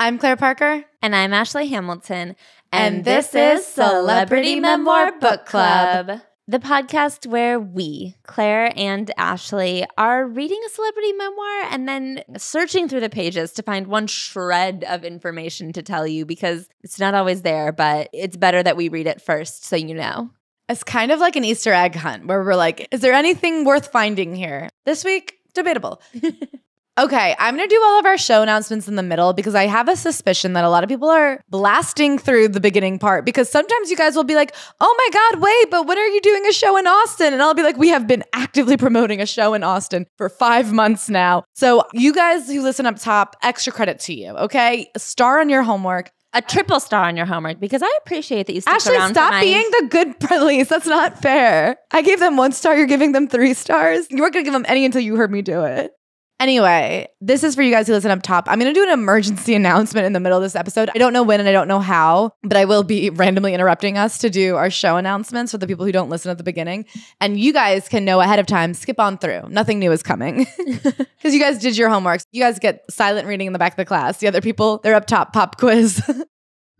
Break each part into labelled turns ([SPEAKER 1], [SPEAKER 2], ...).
[SPEAKER 1] I'm Claire Parker.
[SPEAKER 2] And I'm Ashley Hamilton.
[SPEAKER 1] And this is Celebrity Memoir Book Club.
[SPEAKER 2] The podcast where we, Claire and Ashley, are reading a celebrity memoir and then searching through the pages to find one shred of information to tell you because it's not always there, but it's better that we read it first so you know.
[SPEAKER 1] It's kind of like an Easter egg hunt where we're like, is there anything worth finding here? This week, debatable. Okay, I'm gonna do all of our show announcements in the middle because I have a suspicion that a lot of people are blasting through the beginning part because sometimes you guys will be like, oh my God, wait, but when are you doing a show in Austin? And I'll be like, we have been actively promoting a show in Austin for five months now. So, you guys who listen up top, extra credit to you, okay? A star on your homework.
[SPEAKER 2] A triple star on your homework because I appreciate that you stick
[SPEAKER 1] Ashley,
[SPEAKER 2] around.
[SPEAKER 1] stop being the good police. That's not fair. I gave them one star. You're giving them three stars. You weren't going to give them any until you heard me do it. Anyway, this is for you guys who listen up top. I'm going to do an emergency announcement in the middle of this episode. I don't know when and I don't know how, but I will be randomly interrupting us to do our show announcements for the people who don't listen at the beginning. And you guys can know ahead of time, skip on through. Nothing new is coming because you guys did your homework. You guys get silent reading in the back of the class. The other people, they're up top, pop quiz.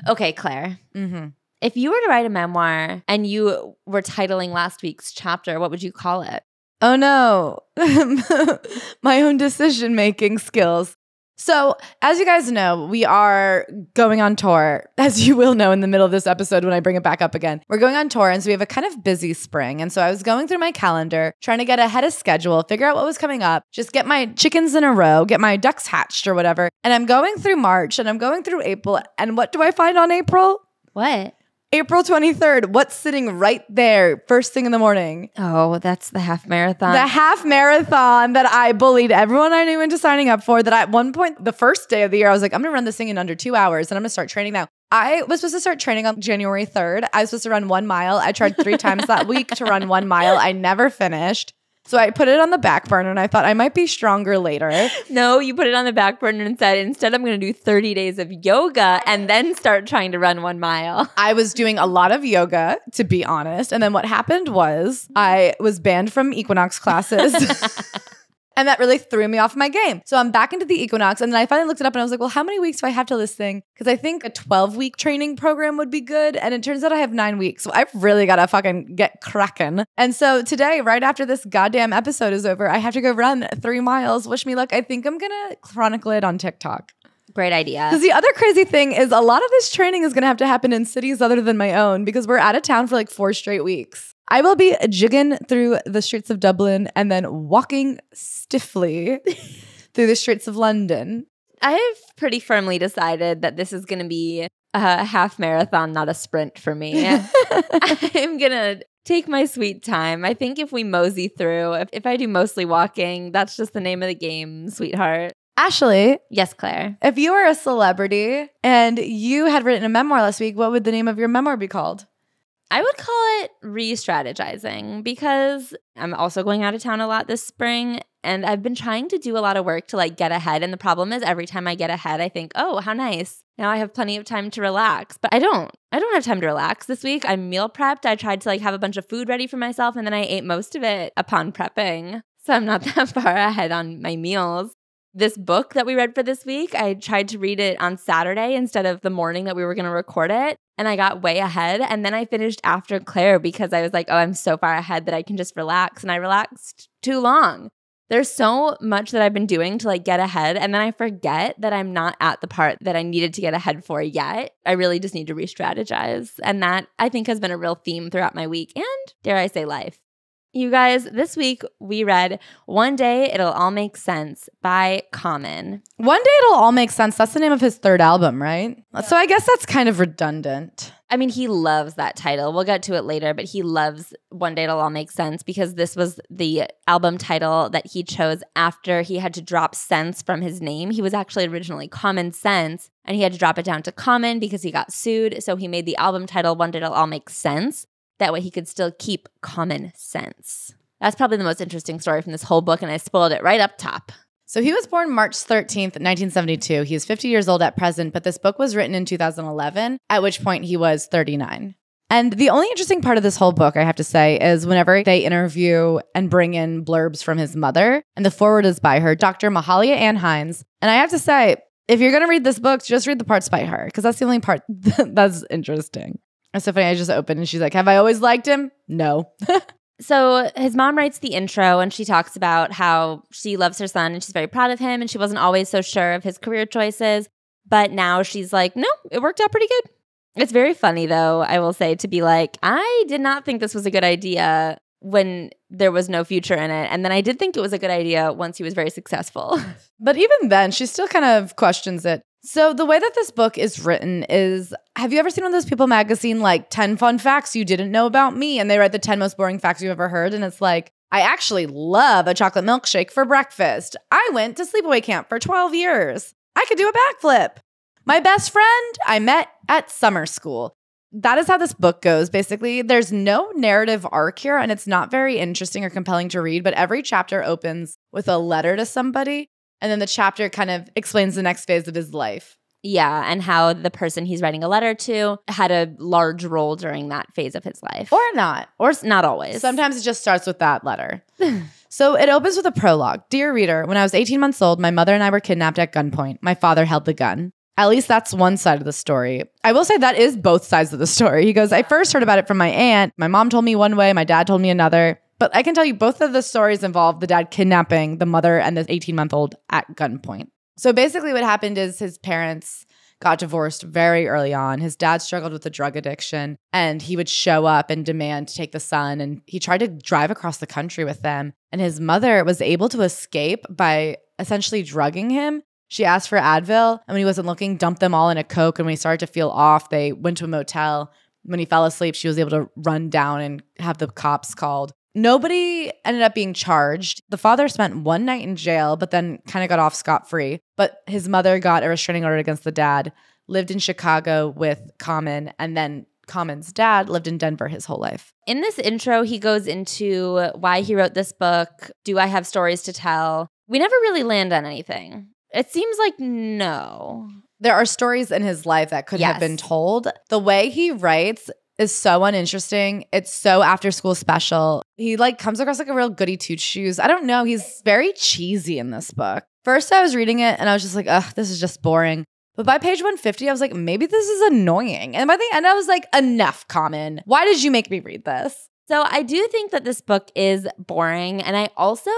[SPEAKER 2] Okay, Claire.
[SPEAKER 1] mm-hmm.
[SPEAKER 2] If you were to write a memoir and you were titling last week's chapter, what would you call it?
[SPEAKER 1] Oh no, my own decision making skills. So, as you guys know, we are going on tour, as you will know in the middle of this episode when I bring it back up again. We're going on tour, and so we have a kind of busy spring. And so I was going through my calendar, trying to get ahead of schedule, figure out what was coming up, just get my chickens in a row, get my ducks hatched or whatever. And I'm going through March and I'm going through April. And what do I find on April?
[SPEAKER 2] What?
[SPEAKER 1] April 23rd. What's sitting right there, first thing in the morning?
[SPEAKER 2] Oh, that's the half marathon.
[SPEAKER 1] the half marathon that I bullied everyone I knew into signing up for. That I, at one point, the first day of the year, I was like, I'm gonna run this thing in under two hours and I'm gonna start training now. I was supposed to start training on January 3rd. I was supposed to run one mile. I tried three times that week to run one mile. I never finished. So I put it on the back burner and I thought I might be stronger later.
[SPEAKER 2] no, you put it on the back burner and said, instead, I'm going to do 30 days of yoga and then start trying to run one mile.
[SPEAKER 1] I was doing a lot of yoga, to be honest. And then what happened was I was banned from Equinox classes. And that really threw me off my game. So I'm back into the Equinox. And then I finally looked it up and I was like, well, how many weeks do I have to this thing? Because I think a 12 week training program would be good. And it turns out I have nine weeks. So I've really got to fucking get cracking. And so today, right after this goddamn episode is over, I have to go run three miles. Wish me luck. I think I'm going to chronicle it on TikTok.
[SPEAKER 2] Great idea.
[SPEAKER 1] Because the other crazy thing is a lot of this training is going to have to happen in cities other than my own because we're out of town for like four straight weeks. I will be jigging through the streets of Dublin and then walking stiffly through the streets of London.
[SPEAKER 2] I have pretty firmly decided that this is going to be a half marathon, not a sprint for me. I'm going to take my sweet time. I think if we mosey through, if, if I do mostly walking, that's just the name of the game, sweetheart.
[SPEAKER 1] Ashley,
[SPEAKER 2] Yes, Claire.
[SPEAKER 1] if you were a celebrity and you had written a memoir last week, what would the name of your memoir be called?
[SPEAKER 2] I would call it re strategizing because I'm also going out of town a lot this spring and I've been trying to do a lot of work to like get ahead. And the problem is every time I get ahead, I think, oh, how nice. Now I have plenty of time to relax. But I don't. I don't have time to relax this week. I'm meal prepped. I tried to like have a bunch of food ready for myself and then I ate most of it upon prepping. So I'm not that far ahead on my meals this book that we read for this week, I tried to read it on Saturday instead of the morning that we were going to record it. And I got way ahead. And then I finished after Claire because I was like, oh, I'm so far ahead that I can just relax. And I relaxed too long. There's so much that I've been doing to like get ahead. And then I forget that I'm not at the part that I needed to get ahead for yet. I really just need to re strategize. And that I think has been a real theme throughout my week and, dare I say, life. You guys, this week we read One Day It'll All Make Sense by Common.
[SPEAKER 1] One day it'll all make sense. That's the name of his third album, right? So I guess that's kind of redundant.
[SPEAKER 2] I mean, he loves that title. We'll get to it later, but he loves One Day It'll All Make Sense because this was the album title that he chose after he had to drop sense from his name. He was actually originally Common Sense, and he had to drop it down to Common because he got sued. So he made the album title One Day It'll All Make Sense. That way he could still keep common sense. That's probably the most interesting story from this whole book, and I spoiled it right up top.
[SPEAKER 1] So he was born March 13th, 1972. He is 50 years old at present, but this book was written in 2011, at which point he was 39. And the only interesting part of this whole book, I have to say, is whenever they interview and bring in blurbs from his mother, and the forward is by her, Dr. Mahalia Ann Hines. And I have to say, If you're gonna read this book, just read the parts by her because that's the only part that's interesting. It's so funny. I just opened and she's like, "Have I always liked him? No."
[SPEAKER 2] So his mom writes the intro and she talks about how she loves her son and she's very proud of him and she wasn't always so sure of his career choices. But now she's like, no, it worked out pretty good. It's very funny though, I will say, to be like, I did not think this was a good idea when there was no future in it. And then I did think it was a good idea once he was very successful.
[SPEAKER 1] but even then, she still kind of questions it. So the way that this book is written is have you ever seen one of those people magazine like 10 fun facts you didn't know about me and they write the 10 most boring facts you've ever heard and it's like I actually love a chocolate milkshake for breakfast. I went to sleepaway camp for 12 years. I could do a backflip. My best friend I met at summer school. That is how this book goes. Basically, there's no narrative arc here, and it's not very interesting or compelling to read, but every chapter opens with a letter to somebody. And then the chapter kind of explains the next phase of his life.
[SPEAKER 2] Yeah, and how the person he's writing a letter to had a large role during that phase of his life.
[SPEAKER 1] Or not.
[SPEAKER 2] Or not always.
[SPEAKER 1] Sometimes it just starts with that letter. so it opens with a prologue. Dear reader, when I was 18 months old, my mother and I were kidnapped at gunpoint. My father held the gun. At least that's one side of the story. I will say that is both sides of the story. He goes, I first heard about it from my aunt. My mom told me one way, my dad told me another. But I can tell you both of the stories involve the dad kidnapping the mother and the 18 month old at gunpoint. So basically, what happened is his parents got divorced very early on. His dad struggled with a drug addiction and he would show up and demand to take the son. And he tried to drive across the country with them. And his mother was able to escape by essentially drugging him. She asked for Advil, and when he wasn't looking, dumped them all in a Coke. And when he started to feel off, they went to a motel. When he fell asleep, she was able to run down and have the cops called. Nobody ended up being charged. The father spent one night in jail, but then kind of got off scot free. But his mother got a restraining order against the dad, lived in Chicago with Common, and then Common's dad lived in Denver his whole life.
[SPEAKER 2] In this intro, he goes into why he wrote this book. Do I have stories to tell? We never really land on anything. It seems like no.
[SPEAKER 1] There are stories in his life that could yes. have been told. The way he writes is so uninteresting. It's so after school special. He like comes across like a real goody two shoes. I don't know. He's very cheesy in this book. First, I was reading it and I was just like, ugh, this is just boring. But by page 150, I was like, maybe this is annoying. And by the end, I was like, enough, Common. Why did you make me read this?
[SPEAKER 2] So I do think that this book is boring. And I also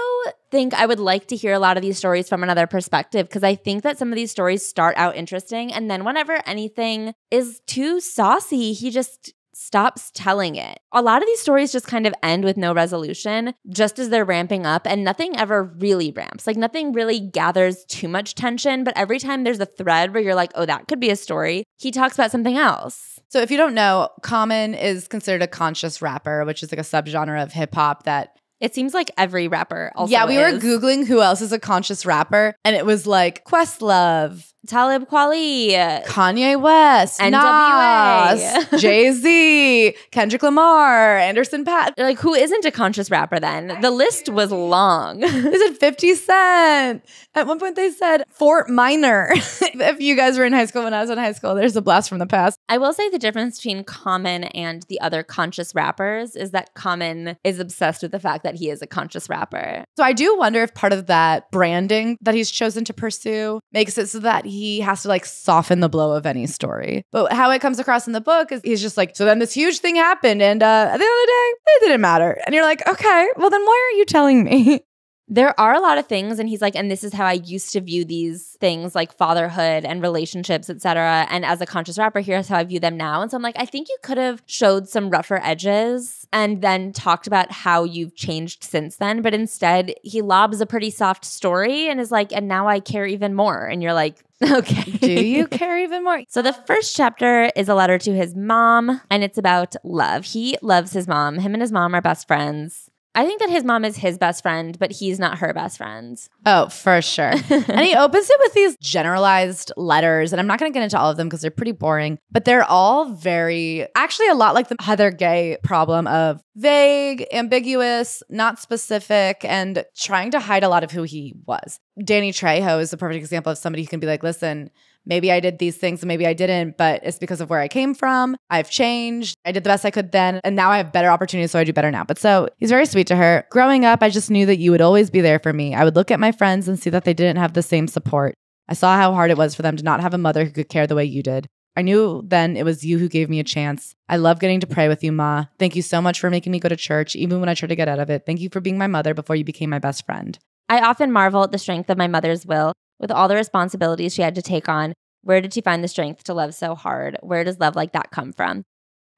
[SPEAKER 2] think I would like to hear a lot of these stories from another perspective because I think that some of these stories start out interesting. And then whenever anything is too saucy, he just stops telling it. A lot of these stories just kind of end with no resolution, just as they're ramping up, and nothing ever really ramps. Like nothing really gathers too much tension, but every time there's a thread where you're like, oh, that could be a story, he talks about something else.
[SPEAKER 1] So if you don't know, Common is considered a conscious rapper, which is like a subgenre of hip hop that
[SPEAKER 2] it seems like every rapper also
[SPEAKER 1] Yeah, we
[SPEAKER 2] is.
[SPEAKER 1] were Googling who else is a conscious rapper, and it was like Questlove,
[SPEAKER 2] Talib Kweli,
[SPEAKER 1] Kanye West,
[SPEAKER 2] NWA,
[SPEAKER 1] Jay Z, Kendrick Lamar, Anderson .Paak.
[SPEAKER 2] Like, who isn't a conscious rapper then? The list was long.
[SPEAKER 1] they said 50 Cent. At one point, they said Fort Minor. if you guys were in high school when I was in high school, there's a blast from the past.
[SPEAKER 2] I will say the difference between Common and the other conscious rappers is that Common is obsessed with the fact that he is a conscious rapper.
[SPEAKER 1] So I do wonder if part of that branding that he's chosen to pursue makes it so that he has to like soften the blow of any story. But how it comes across in the book is he's just like, so then this huge thing happened, and uh, at the end of the day, it didn't matter. And you're like, okay, well then why are you telling me?
[SPEAKER 2] there are a lot of things and he's like and this is how i used to view these things like fatherhood and relationships etc and as a conscious rapper here's how i view them now and so i'm like i think you could have showed some rougher edges and then talked about how you've changed since then but instead he lobs a pretty soft story and is like and now i care even more and you're like Okay.
[SPEAKER 1] Do you care even more?
[SPEAKER 2] So the first chapter is a letter to his mom and it's about love. He loves his mom. Him and his mom are best friends. I think that his mom is his best friend, but he's not her best friend.
[SPEAKER 1] Oh, for sure. and he opens it with these generalized letters. And I'm not going to get into all of them because they're pretty boring, but they're all very, actually, a lot like the Heather Gay problem of vague, ambiguous, not specific, and trying to hide a lot of who he was. Danny Trejo is a perfect example of somebody who can be like, listen, maybe I did these things and maybe I didn't, but it's because of where I came from. I've changed. I did the best I could then, and now I have better opportunities, so I do better now. But so he's very sweet to her. Growing up, I just knew that you would always be there for me. I would look at my friends and see that they didn't have the same support. I saw how hard it was for them to not have a mother who could care the way you did. I knew then it was you who gave me a chance. I love getting to pray with you, Ma. Thank you so much for making me go to church, even when I tried to get out of it. Thank you for being my mother before you became my best friend.
[SPEAKER 2] I often marvel at the strength of my mother's will. With all the responsibilities she had to take on, where did she find the strength to love so hard? Where does love like that come from?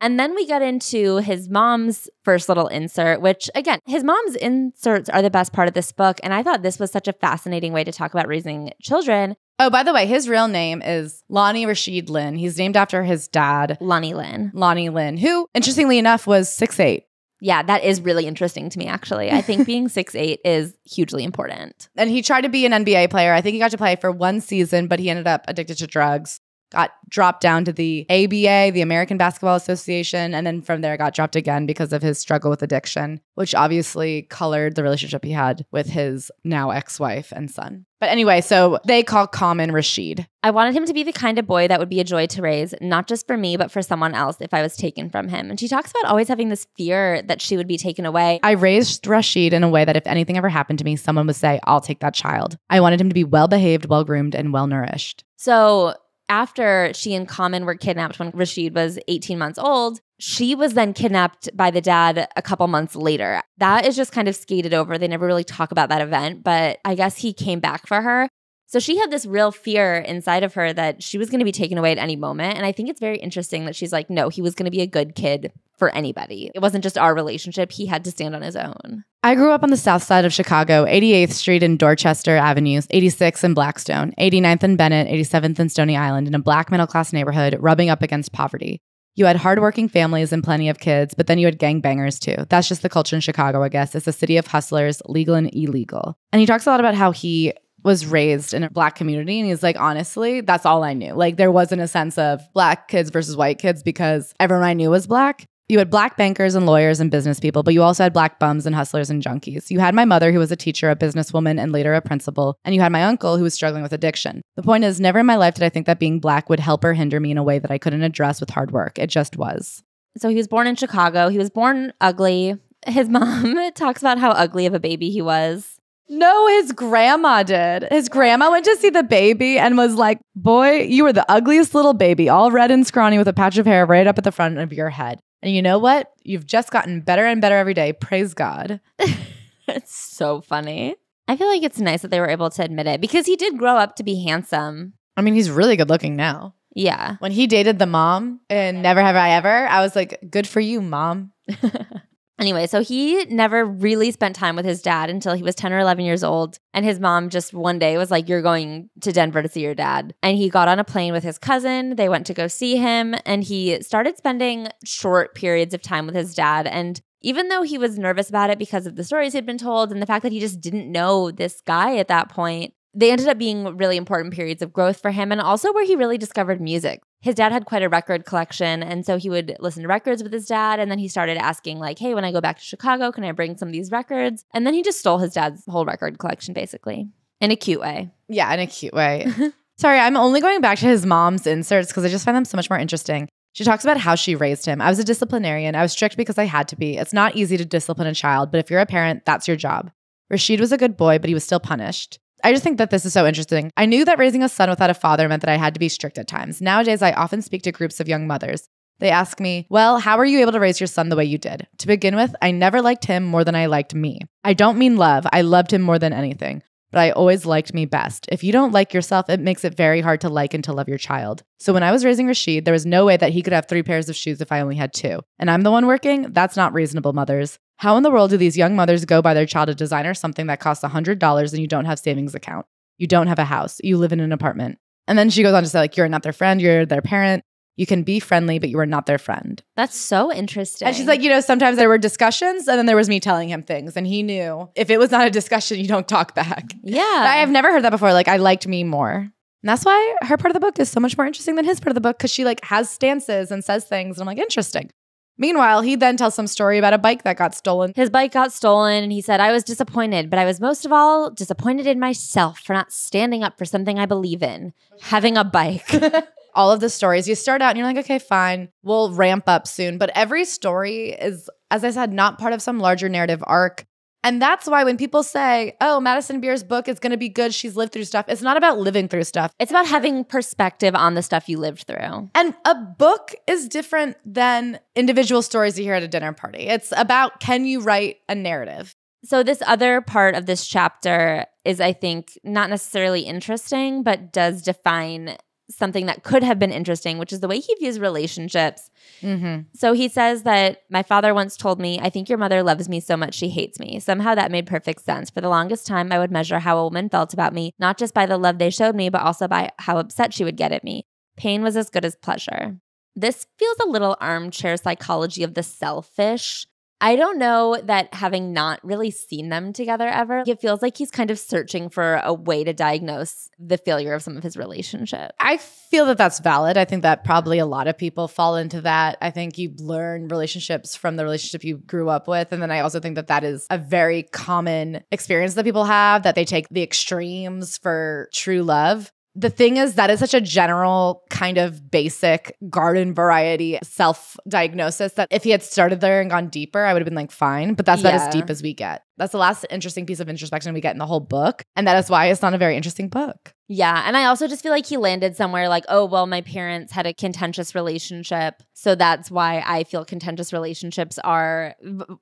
[SPEAKER 2] And then we get into his mom's first little insert, which again, his mom's inserts are the best part of this book. And I thought this was such a fascinating way to talk about raising children.
[SPEAKER 1] Oh, by the way, his real name is Lonnie Rashid Lynn. He's named after his dad,
[SPEAKER 2] Lonnie Lynn.
[SPEAKER 1] Lonnie Lynn, who, interestingly enough, was six eight.
[SPEAKER 2] Yeah, that is really interesting to me, actually. I think being six eight is hugely important.
[SPEAKER 1] And he tried to be an NBA player. I think he got to play for one season, but he ended up addicted to drugs. Got dropped down to the ABA, the American Basketball Association, and then from there got dropped again because of his struggle with addiction, which obviously colored the relationship he had with his now ex-wife and son. But anyway, so they call Common Rashid.
[SPEAKER 2] I wanted him to be the kind of boy that would be a joy to raise, not just for me, but for someone else if I was taken from him. And she talks about always having this fear that she would be taken away.
[SPEAKER 1] I raised Rashid in a way that if anything ever happened to me, someone would say, I'll take that child. I wanted him to be well behaved, well groomed, and well nourished.
[SPEAKER 2] So after she and Common were kidnapped when Rashid was 18 months old, she was then kidnapped by the dad a couple months later. That is just kind of skated over. They never really talk about that event, but I guess he came back for her. So she had this real fear inside of her that she was going to be taken away at any moment. And I think it's very interesting that she's like, no, he was going to be a good kid for anybody. It wasn't just our relationship. He had to stand on his own.
[SPEAKER 1] I grew up on the south side of Chicago, 88th Street and Dorchester Avenues, 86th and Blackstone, 89th and Bennett, 87th and Stony Island, in a black middle class neighborhood rubbing up against poverty. You had hardworking families and plenty of kids, but then you had gangbangers too. That's just the culture in Chicago, I guess. It's a city of hustlers, legal and illegal. And he talks a lot about how he was raised in a black community and he's like honestly that's all i knew like there wasn't a sense of black kids versus white kids because everyone i knew was black you had black bankers and lawyers and business people, but you also had black bums and hustlers and junkies. You had my mother, who was a teacher, a businesswoman, and later a principal, and you had my uncle, who was struggling with addiction. The point is, never in my life did I think that being black would help or hinder me in a way that I couldn't address with hard work. It just was.
[SPEAKER 2] So he was born in Chicago. He was born ugly. His mom talks about how ugly of a baby he was.
[SPEAKER 1] No, his grandma did. His grandma went to see the baby and was like, Boy, you were the ugliest little baby, all red and scrawny with a patch of hair right up at the front of your head. And you know what? You've just gotten better and better every day. Praise God.
[SPEAKER 2] it's so funny. I feel like it's nice that they were able to admit it because he did grow up to be handsome.
[SPEAKER 1] I mean, he's really good looking now.
[SPEAKER 2] Yeah.
[SPEAKER 1] When he dated the mom in Never Have I Ever, I was like, good for you, mom.
[SPEAKER 2] Anyway, so he never really spent time with his dad until he was 10 or 11 years old. And his mom just one day was like, You're going to Denver to see your dad. And he got on a plane with his cousin. They went to go see him. And he started spending short periods of time with his dad. And even though he was nervous about it because of the stories he'd been told and the fact that he just didn't know this guy at that point, they ended up being really important periods of growth for him and also where he really discovered music. His dad had quite a record collection and so he would listen to records with his dad and then he started asking like, "Hey, when I go back to Chicago, can I bring some of these records?" And then he just stole his dad's whole record collection basically in a cute way.
[SPEAKER 1] Yeah, in a cute way. Sorry, I'm only going back to his mom's inserts because I just find them so much more interesting. She talks about how she raised him. I was a disciplinarian. I was strict because I had to be. It's not easy to discipline a child, but if you're a parent, that's your job. Rashid was a good boy, but he was still punished. I just think that this is so interesting. I knew that raising a son without a father meant that I had to be strict at times. Nowadays, I often speak to groups of young mothers. They ask me, Well, how are you able to raise your son the way you did? To begin with, I never liked him more than I liked me. I don't mean love, I loved him more than anything, but I always liked me best. If you don't like yourself, it makes it very hard to like and to love your child. So when I was raising Rashid, there was no way that he could have three pairs of shoes if I only had two. And I'm the one working? That's not reasonable, mothers. How in the world do these young mothers go buy their child a designer something that costs $100 and you don't have savings account? You don't have a house. You live in an apartment. And then she goes on to say, like, you're not their friend, you're their parent. You can be friendly, but you are not their friend.
[SPEAKER 2] That's so interesting.
[SPEAKER 1] And she's like, you know, sometimes there were discussions and then there was me telling him things. And he knew if it was not a discussion, you don't talk back.
[SPEAKER 2] Yeah.
[SPEAKER 1] I have never heard that before. Like, I liked me more. And that's why her part of the book is so much more interesting than his part of the book because she like has stances and says things. And I'm like, interesting. Meanwhile, he then tells some story about a bike that got stolen.
[SPEAKER 2] His bike got stolen, and he said, I was disappointed, but I was most of all disappointed in myself for not standing up for something I believe in having a bike.
[SPEAKER 1] All of the stories, you start out and you're like, okay, fine, we'll ramp up soon. But every story is, as I said, not part of some larger narrative arc. And that's why when people say, oh, Madison Beer's book is going to be good, she's lived through stuff, it's not about living through stuff.
[SPEAKER 2] It's about having perspective on the stuff you lived through.
[SPEAKER 1] And a book is different than individual stories you hear at a dinner party. It's about can you write a narrative?
[SPEAKER 2] So, this other part of this chapter is, I think, not necessarily interesting, but does define something that could have been interesting, which is the way he views relationships.
[SPEAKER 1] Mm-hmm.
[SPEAKER 2] So he says that my father once told me, I think your mother loves me so much she hates me. Somehow that made perfect sense. For the longest time, I would measure how a woman felt about me, not just by the love they showed me, but also by how upset she would get at me. Pain was as good as pleasure. This feels a little armchair psychology of the selfish. I don't know that having not really seen them together ever, it feels like he's kind of searching for a way to diagnose the failure of some of his relationships.
[SPEAKER 1] I feel that that's valid. I think that probably a lot of people fall into that. I think you learn relationships from the relationship you grew up with. And then I also think that that is a very common experience that people have, that they take the extremes for true love. The thing is, that is such a general, kind of basic garden variety self diagnosis that if he had started there and gone deeper, I would have been like, fine. But that's about as deep as we get. That's the last interesting piece of introspection we get in the whole book. And that is why it's not a very interesting book.
[SPEAKER 2] Yeah. And I also just feel like he landed somewhere like, oh, well, my parents had a contentious relationship. So that's why I feel contentious relationships are.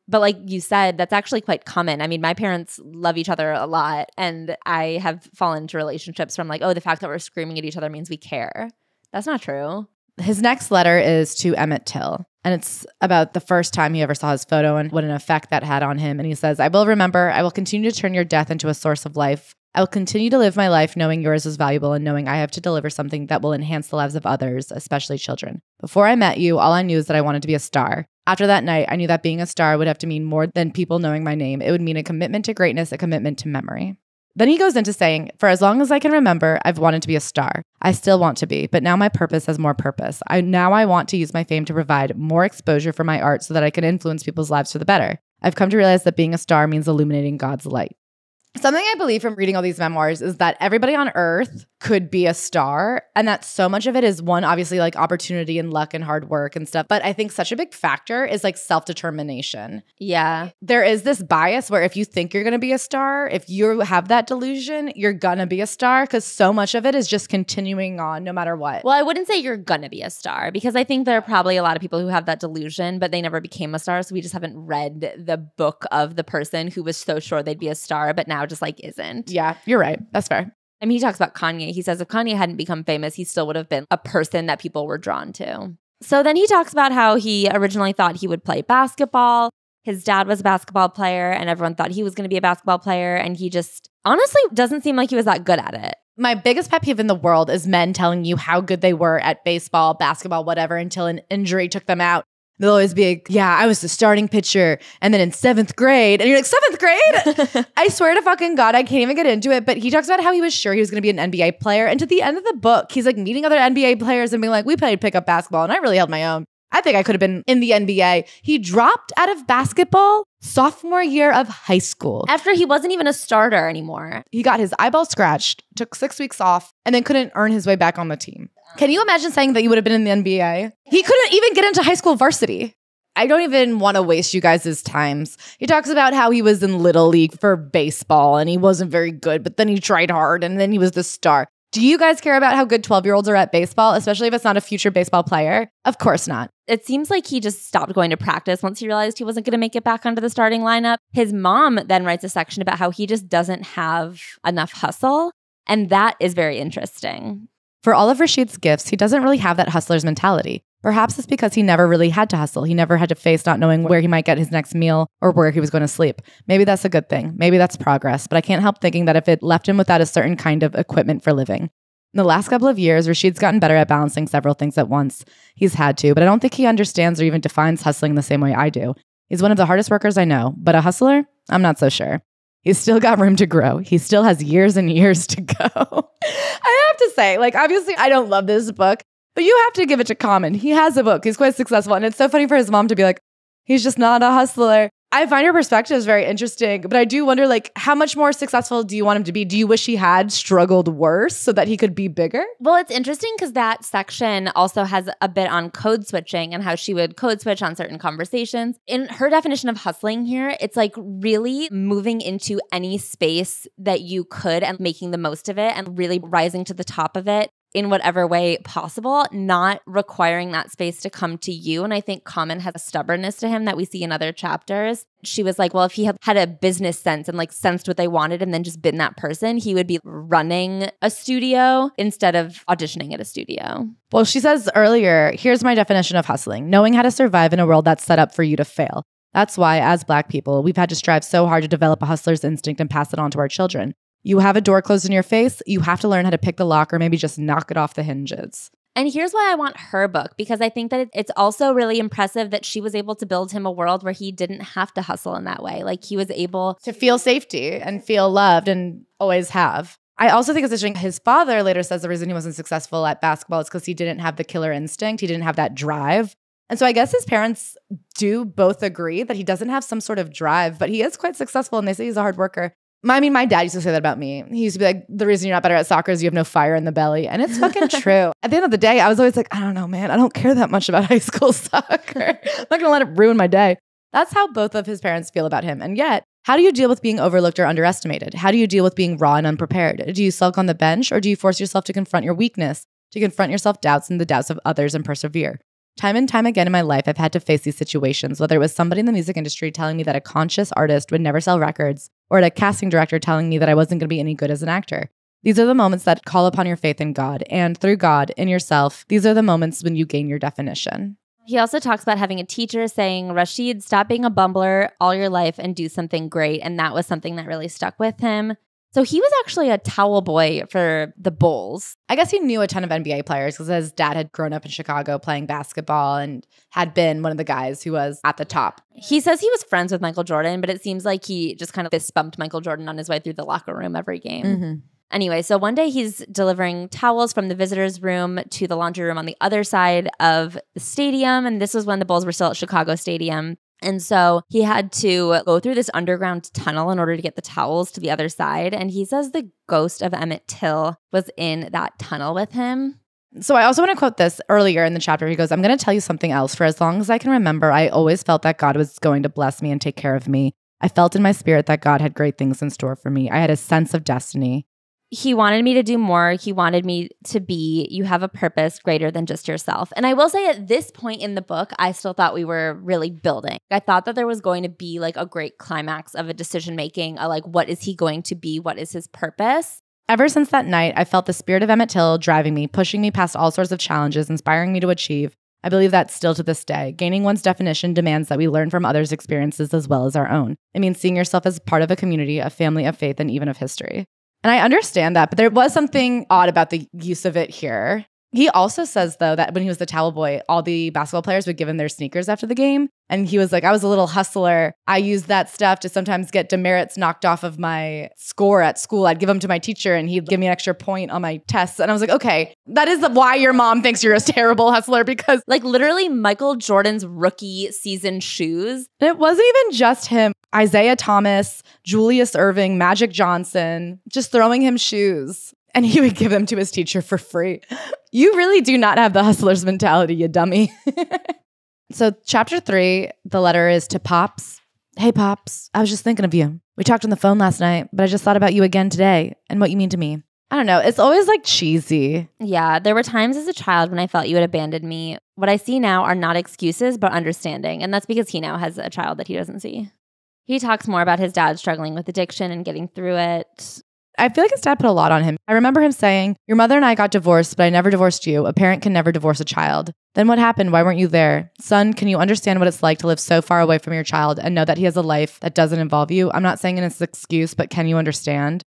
[SPEAKER 2] But like you said, that's actually quite common. I mean, my parents love each other a lot. And I have fallen into relationships from like, oh, the fact that we're screaming at each other means we care. That's not true.
[SPEAKER 1] His next letter is to Emmett Till, and it's about the first time he ever saw his photo and what an effect that had on him. And he says, I will remember, I will continue to turn your death into a source of life. I will continue to live my life knowing yours is valuable and knowing I have to deliver something that will enhance the lives of others, especially children. Before I met you, all I knew is that I wanted to be a star. After that night, I knew that being a star would have to mean more than people knowing my name. It would mean a commitment to greatness, a commitment to memory. Then he goes into saying, For as long as I can remember, I've wanted to be a star. I still want to be, but now my purpose has more purpose. I now I want to use my fame to provide more exposure for my art so that I can influence people's lives for the better. I've come to realize that being a star means illuminating God's light. Something I believe from reading all these memoirs is that everybody on earth could be a star, and that so much of it is one, obviously, like opportunity and luck and hard work and stuff. But I think such a big factor is like self determination
[SPEAKER 2] Yeah.
[SPEAKER 1] there is this bias where if you think you're going to be a star, if you have that delusion, you're going to be a star because so much of it is just continuing on no matter what.
[SPEAKER 2] Well, I wouldn't say you're gonna be a star because I think there are probably a lot of people who have that delusion, but they never became a star. So we just haven't read the book of the person who was so sure they'd be a star, but now just like isn't.
[SPEAKER 1] yeah, you're right. That's fair.
[SPEAKER 2] I mean, he talks about Kanye. He says if Kanye hadn't become famous, he still would have been a person that people were drawn to. So then he talks about how he originally thought he would play basketball. His dad was a basketball player, and everyone thought he was going to be a basketball player. And he just honestly doesn't seem like he was that good at it.
[SPEAKER 1] My biggest pet peeve in the world is men telling you how good they were at baseball, basketball, whatever, until an injury took them out. They'll always be like, Yeah, I was the starting pitcher. And then in seventh grade, and you're like, Seventh grade? I swear to fucking God, I can't even get into it. But he talks about how he was sure he was going to be an NBA player. And to the end of the book, he's like meeting other NBA players and being like, we played pickup basketball and I really held my own. I think I could have been in the NBA. He dropped out of basketball sophomore year of high school.
[SPEAKER 2] After he wasn't even a starter anymore.
[SPEAKER 1] He got his eyeball scratched, took six weeks off, and then couldn't earn his way back on the team. Can you imagine saying that you would have been in the NBA? He couldn't even get into high school varsity. I don't even want to waste you guys' times. He talks about how he was in Little League for baseball and he wasn't very good, but then he tried hard and then he was the star. Do you guys care about how good 12 year olds are at baseball, especially if it's not a future baseball player? Of course not.
[SPEAKER 2] It seems like he just stopped going to practice once he realized he wasn't going to make it back onto the starting lineup. His mom then writes a section about how he just doesn't have enough hustle. And that is very interesting.
[SPEAKER 1] For all of Rashid's gifts, he doesn't really have that hustler's mentality. Perhaps it's because he never really had to hustle. He never had to face not knowing where he might get his next meal or where he was going to sleep. Maybe that's a good thing. Maybe that's progress. But I can't help thinking that if it left him without a certain kind of equipment for living. In the last couple of years, Rashid's gotten better at balancing several things at once. He's had to, but I don't think he understands or even defines hustling the same way I do. He's one of the hardest workers I know, but a hustler? I'm not so sure. He's still got room to grow. He still has years and years to go. I have to say, like, obviously, I don't love this book, but you have to give it to Common. He has a book. He's quite successful. And it's so funny for his mom to be like, he's just not a hustler. I find your perspectives very interesting, but I do wonder like how much more successful do you want him to be? Do you wish he had struggled worse so that he could be bigger?
[SPEAKER 2] Well, it's interesting because that section also has a bit on code switching and how she would code switch on certain conversations. In her definition of hustling here, it's like really moving into any space that you could and making the most of it and really rising to the top of it in whatever way possible, not requiring that space to come to you. And I think Common has a stubbornness to him that we see in other chapters. She was like, well, if he had had a business sense and like sensed what they wanted and then just been that person, he would be running a studio instead of auditioning at a studio.
[SPEAKER 1] Well, she says earlier, here's my definition of hustling knowing how to survive in a world that's set up for you to fail. That's why, as Black people, we've had to strive so hard to develop a hustler's instinct and pass it on to our children. You have a door closed in your face, you have to learn how to pick the lock or maybe just knock it off the hinges.
[SPEAKER 2] And here's why I want her book because I think that it's also really impressive that she was able to build him a world where he didn't have to hustle in that way. Like he was able
[SPEAKER 1] to feel safety and feel loved and always have. I also think it's interesting. His father later says the reason he wasn't successful at basketball is because he didn't have the killer instinct. He didn't have that drive. And so I guess his parents do both agree that he doesn't have some sort of drive, but he is quite successful and they say he's a hard worker. I mean, my dad used to say that about me. He used to be like, the reason you're not better at soccer is you have no fire in the belly. And it's fucking true. At the end of the day, I was always like, I don't know, man. I don't care that much about high school soccer. I'm not going to let it ruin my day. That's how both of his parents feel about him. And yet, how do you deal with being overlooked or underestimated? How do you deal with being raw and unprepared? Do you sulk on the bench or do you force yourself to confront your weakness, to confront your self doubts and the doubts of others and persevere? Time and time again in my life, I've had to face these situations, whether it was somebody in the music industry telling me that a conscious artist would never sell records, or a casting director telling me that I wasn't going to be any good as an actor. These are the moments that call upon your faith in God, and through God, in yourself, these are the moments when you gain your definition.
[SPEAKER 2] He also talks about having a teacher saying, Rashid, stop being a bumbler all your life and do something great. And that was something that really stuck with him. So he was actually a towel boy for the Bulls.
[SPEAKER 1] I guess he knew a ton of NBA players because his dad had grown up in Chicago playing basketball and had been one of the guys who was at the top.
[SPEAKER 2] He says he was friends with Michael Jordan, but it seems like he just kind of fist bumped Michael Jordan on his way through the locker room every game. Mm-hmm. Anyway, so one day he's delivering towels from the visitors' room to the laundry room on the other side of the stadium. And this was when the Bulls were still at Chicago Stadium. And so he had to go through this underground tunnel in order to get the towels to the other side. And he says the ghost of Emmett Till was in that tunnel with him.
[SPEAKER 1] So I also want to quote this earlier in the chapter. He goes, I'm going to tell you something else. For as long as I can remember, I always felt that God was going to bless me and take care of me. I felt in my spirit that God had great things in store for me. I had a sense of destiny
[SPEAKER 2] he wanted me to do more. He wanted me to be, you have a purpose greater than just yourself. And I will say at this point in the book, I still thought we were really building. I thought that there was going to be like a great climax of a decision making, a like, what is he going to be? What is his purpose?
[SPEAKER 1] Ever since that night, I felt the spirit of Emmett Till driving me, pushing me past all sorts of challenges, inspiring me to achieve. I believe that still to this day. Gaining one's definition demands that we learn from others' experiences as well as our own. It means seeing yourself as part of a community, a family of faith, and even of history. And I understand that, but there was something odd about the use of it here. He also says, though, that when he was the towel boy, all the basketball players would give him their sneakers after the game. And he was like, I was a little hustler. I used that stuff to sometimes get demerits knocked off of my score at school. I'd give them to my teacher and he'd give me an extra point on my tests. And I was like, okay, that is why your mom thinks you're a terrible hustler because,
[SPEAKER 2] like, literally Michael Jordan's rookie season shoes.
[SPEAKER 1] And it wasn't even just him. Isiah Thomas, Julius Erving, Magic Johnson, just throwing him shoes and he would give them to his teacher for free. You really do not have the hustler's mentality, you dummy. so, chapter three, the letter is to Pops. Hey, Pops, I was just thinking of you. We talked on the phone last night, but I just thought about you again today and what you mean to me. I don't know. It's always like cheesy.
[SPEAKER 2] Yeah, there were times as a child when I felt you had abandoned me. What I see now are not excuses, but understanding. And that's because he now has a child that he doesn't see. He talks more about his dad struggling with addiction and getting through it.
[SPEAKER 1] I feel like his dad put a lot on him. I remember him saying, Your mother and I got divorced, but I never divorced you. A parent can never divorce a child. Then what happened? Why weren't you there? Son, can you understand what it's like to live so far away from your child and know that he has a life that doesn't involve you? I'm not saying it's an excuse, but can you understand?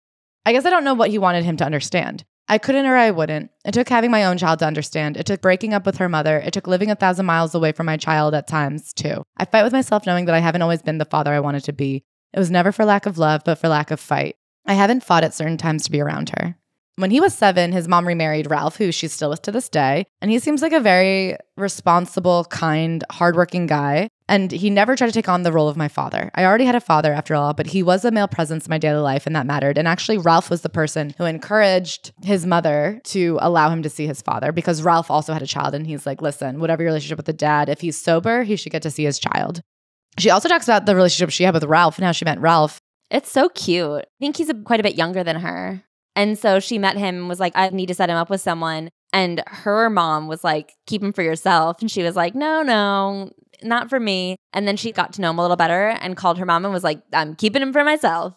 [SPEAKER 1] I guess I don't know what he wanted him to understand. I couldn't or I wouldn't. It took having my own child to understand. It took breaking up with her mother. It took living a thousand miles away from my child at times, too. I fight with myself knowing that I haven't always been the father I wanted to be. It was never for lack of love, but for lack of fight. I haven't fought at certain times to be around her. When he was seven, his mom remarried Ralph, who she's still with to this day. And he seems like a very responsible, kind, hardworking guy. And he never tried to take on the role of my father. I already had a father after all, but he was a male presence in my daily life and that mattered. And actually, Ralph was the person who encouraged his mother to allow him to see his father because Ralph also had a child. And he's like, listen, whatever your relationship with the dad, if he's sober, he should get to see his child. She also talks about the relationship she had with Ralph and how she met Ralph.
[SPEAKER 2] It's so cute. I think he's a, quite a bit younger than her. And so she met him and was like, I need to set him up with someone. And her mom was like, keep him for yourself. And she was like, no, no, not for me. And then she got to know him a little better and called her mom and was like, I'm keeping him for myself.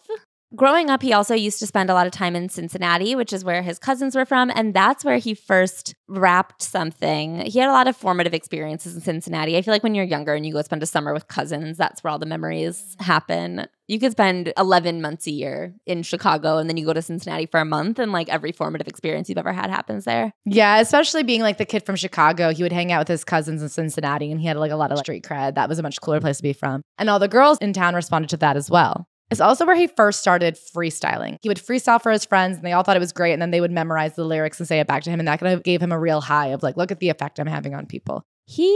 [SPEAKER 2] Growing up, he also used to spend a lot of time in Cincinnati, which is where his cousins were from. And that's where he first rapped something. He had a lot of formative experiences in Cincinnati. I feel like when you're younger and you go spend a summer with cousins, that's where all the memories happen. You could spend 11 months a year in Chicago and then you go to Cincinnati for a month, and like every formative experience you've ever had happens there.
[SPEAKER 1] Yeah, especially being like the kid from Chicago. He would hang out with his cousins in Cincinnati and he had like a lot of street cred. That was a much cooler place to be from. And all the girls in town responded to that as well. It's also where he first started freestyling. He would freestyle for his friends and they all thought it was great. And then they would memorize the lyrics and say it back to him. And that kind of gave him a real high of like, look at the effect I'm having on people.
[SPEAKER 2] He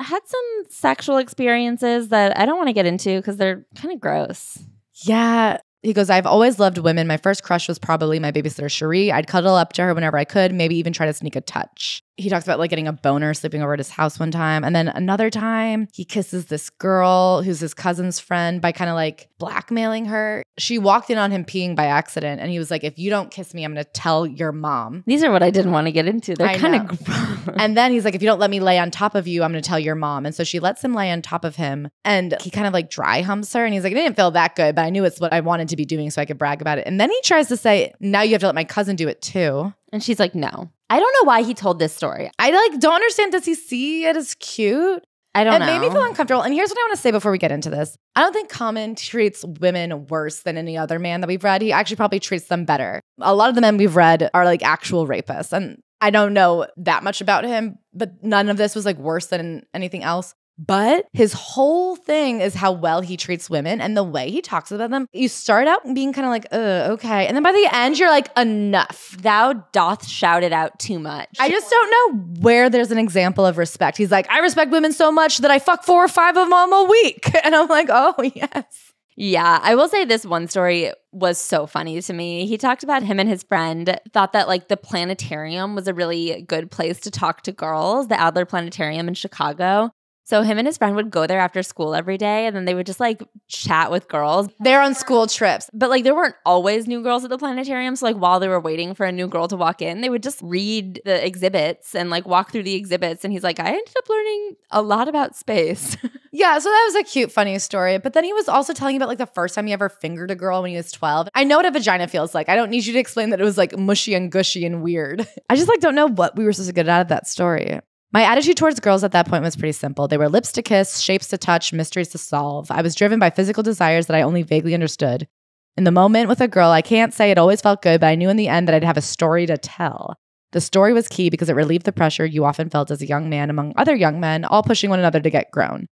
[SPEAKER 2] had some sexual experiences that I don't want to get into because they're kind of gross.
[SPEAKER 1] Yeah. He goes, I've always loved women. My first crush was probably my babysitter, Cherie. I'd cuddle up to her whenever I could, maybe even try to sneak a touch. He talks about like getting a boner sleeping over at his house one time. And then another time, he kisses this girl who's his cousin's friend by kind of like blackmailing her. She walked in on him peeing by accident. And he was like, If you don't kiss me, I'm going to tell your mom.
[SPEAKER 2] These are what I didn't want to get into. They're kind of.
[SPEAKER 1] And then he's like, if you don't let me lay on top of you, I'm going to tell your mom. And so she lets him lay on top of him. And he kind of like dry humps her. And he's like, it didn't feel that good, but I knew it's what I wanted to be doing so I could brag about it. And then he tries to say, now you have to let my cousin do it too.
[SPEAKER 2] And she's like, no. I don't know why he told this story.
[SPEAKER 1] I like don't understand. Does he see it as cute?
[SPEAKER 2] I don't
[SPEAKER 1] it
[SPEAKER 2] know.
[SPEAKER 1] made me feel uncomfortable. And here's what I want to say before we get into this. I don't think Common treats women worse than any other man that we've read. He actually probably treats them better. A lot of the men we've read are like actual rapists. And I don't know that much about him, but none of this was like worse than anything else. But his whole thing is how well he treats women and the way he talks about them. You start out being kind of like, uh, okay. And then by the end, you're like, enough.
[SPEAKER 2] Thou doth shout it out too much.
[SPEAKER 1] I just don't know where there's an example of respect. He's like, I respect women so much that I fuck four or five of them a week. And I'm like, oh, yes.
[SPEAKER 2] Yeah, I will say this one story was so funny to me. He talked about him and his friend thought that like the planetarium was a really good place to talk to girls, the Adler Planetarium in Chicago. So him and his friend would go there after school every day and then they would just like chat with girls.
[SPEAKER 1] They're on school trips.
[SPEAKER 2] But like there weren't always new girls at the planetarium. So like while they were waiting for a new girl to walk in, they would just read the exhibits and like walk through the exhibits. And he's like, I ended up learning a lot about space.
[SPEAKER 1] Yeah, so that was a cute, funny story. But then he was also telling about like the first time he ever fingered a girl when he was 12. I know what a vagina feels like. I don't need you to explain that it was like mushy and gushy and weird. I just like don't know what we were supposed to get out of that story. My attitude towards girls at that point was pretty simple. They were lips to kiss, shapes to touch, mysteries to solve. I was driven by physical desires that I only vaguely understood. In the moment with a girl, I can't say it always felt good, but I knew in the end that I'd have a story to tell. The story was key because it relieved the pressure you often felt as a young man among other young men, all pushing one another to get grown.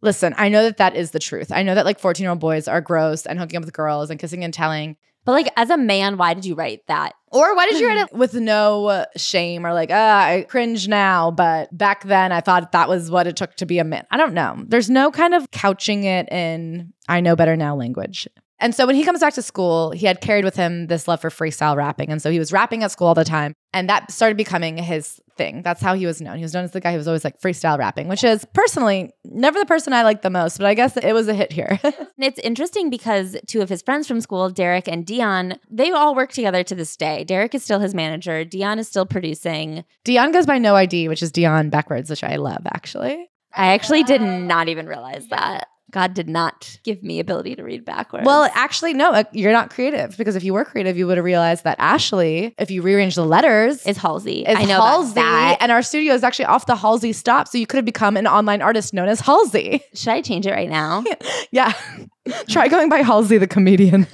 [SPEAKER 1] Listen, I know that that is the truth. I know that like 14 year old boys are gross and hooking up with girls and kissing and telling.
[SPEAKER 2] But like as a man, why did you write that?
[SPEAKER 1] Or why did you write it with no shame or like, ah, I cringe now, but back then I thought that was what it took to be a man? I don't know. There's no kind of couching it in I know better now language. And so when he comes back to school, he had carried with him this love for freestyle rapping. And so he was rapping at school all the time. And that started becoming his thing. That's how he was known. He was known as the guy who was always like freestyle rapping, which is personally never the person I like the most, but I guess it was a hit here.
[SPEAKER 2] And it's interesting because two of his friends from school, Derek and Dion, they all work together to this day. Derek is still his manager. Dion is still producing.
[SPEAKER 1] Dion goes by No I.D., which is Dion backwards, which I love actually.
[SPEAKER 2] I actually did uh, not even realize that. God did not give me ability to read backwards.
[SPEAKER 1] Well, actually, no, uh, you're not creative because if you were creative, you would have realized that Ashley, if you rearrange the letters,
[SPEAKER 2] is Halsey.
[SPEAKER 1] is
[SPEAKER 2] I know
[SPEAKER 1] Halsey,
[SPEAKER 2] that.
[SPEAKER 1] and our studio is actually off the Halsey stop, so you could have become an online artist known as Halsey.
[SPEAKER 2] Should I change it right now?
[SPEAKER 1] Yeah, try going by Halsey the comedian.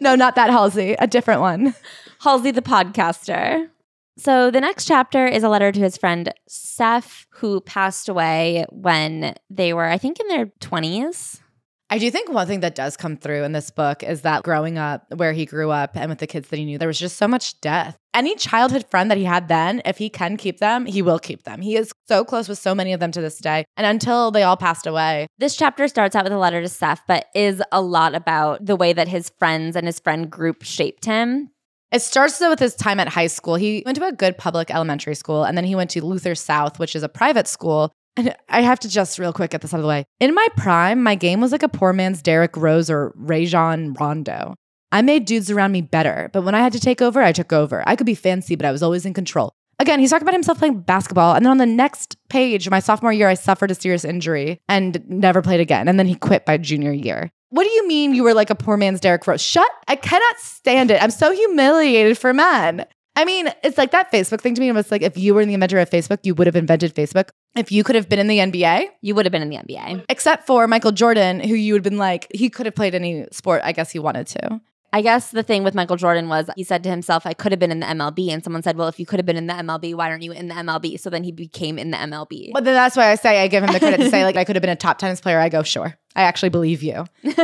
[SPEAKER 1] no, not that Halsey, a different one.
[SPEAKER 2] Halsey the podcaster. So the next chapter is a letter to his friend Seth, who passed away when they were, I think, in their 20s.
[SPEAKER 1] I do think one thing that does come through in this book is that growing up where he grew up and with the kids that he knew, there was just so much death. Any childhood friend that he had then, if he can keep them, he will keep them. He is so close with so many of them to this day. And until they all passed away.
[SPEAKER 2] This chapter starts out with a letter to Seth, but is a lot about the way that his friends and his friend group shaped him.
[SPEAKER 1] It starts with his time at high school. He went to a good public elementary school and then he went to Luther South, which is a private school. And I have to just real quick get this out of the way. In my prime, my game was like a poor man's Derrick Rose or Rajon Rondo. I made dudes around me better, but when I had to take over, I took over. I could be fancy, but I was always in control. Again, he's talking about himself playing basketball. And then on the next page, my sophomore year, I suffered a serious injury and never played again. And then he quit by junior year. What do you mean you were like a poor man's Derrick Rose? Shut! I cannot stand it. I'm so humiliated for men. I mean, it's like that Facebook thing to me. It was like if you were in the inventor of Facebook, you would have invented Facebook. If you could have been in the NBA,
[SPEAKER 2] You would have been in the NBA.
[SPEAKER 1] except for Michael Jordan, who you would have been like, he could have played any sport, I guess he wanted to.
[SPEAKER 2] I guess the thing with Michael Jordan was he said to himself, I could have been in the MLB. And someone said, Well, if you could have been in the MLB, why aren't you in the MLB? So then he became in the MLB.
[SPEAKER 1] But then that's why I say I give him the credit to say, like, I could have been a top tennis player. I go, sure. I actually believe you.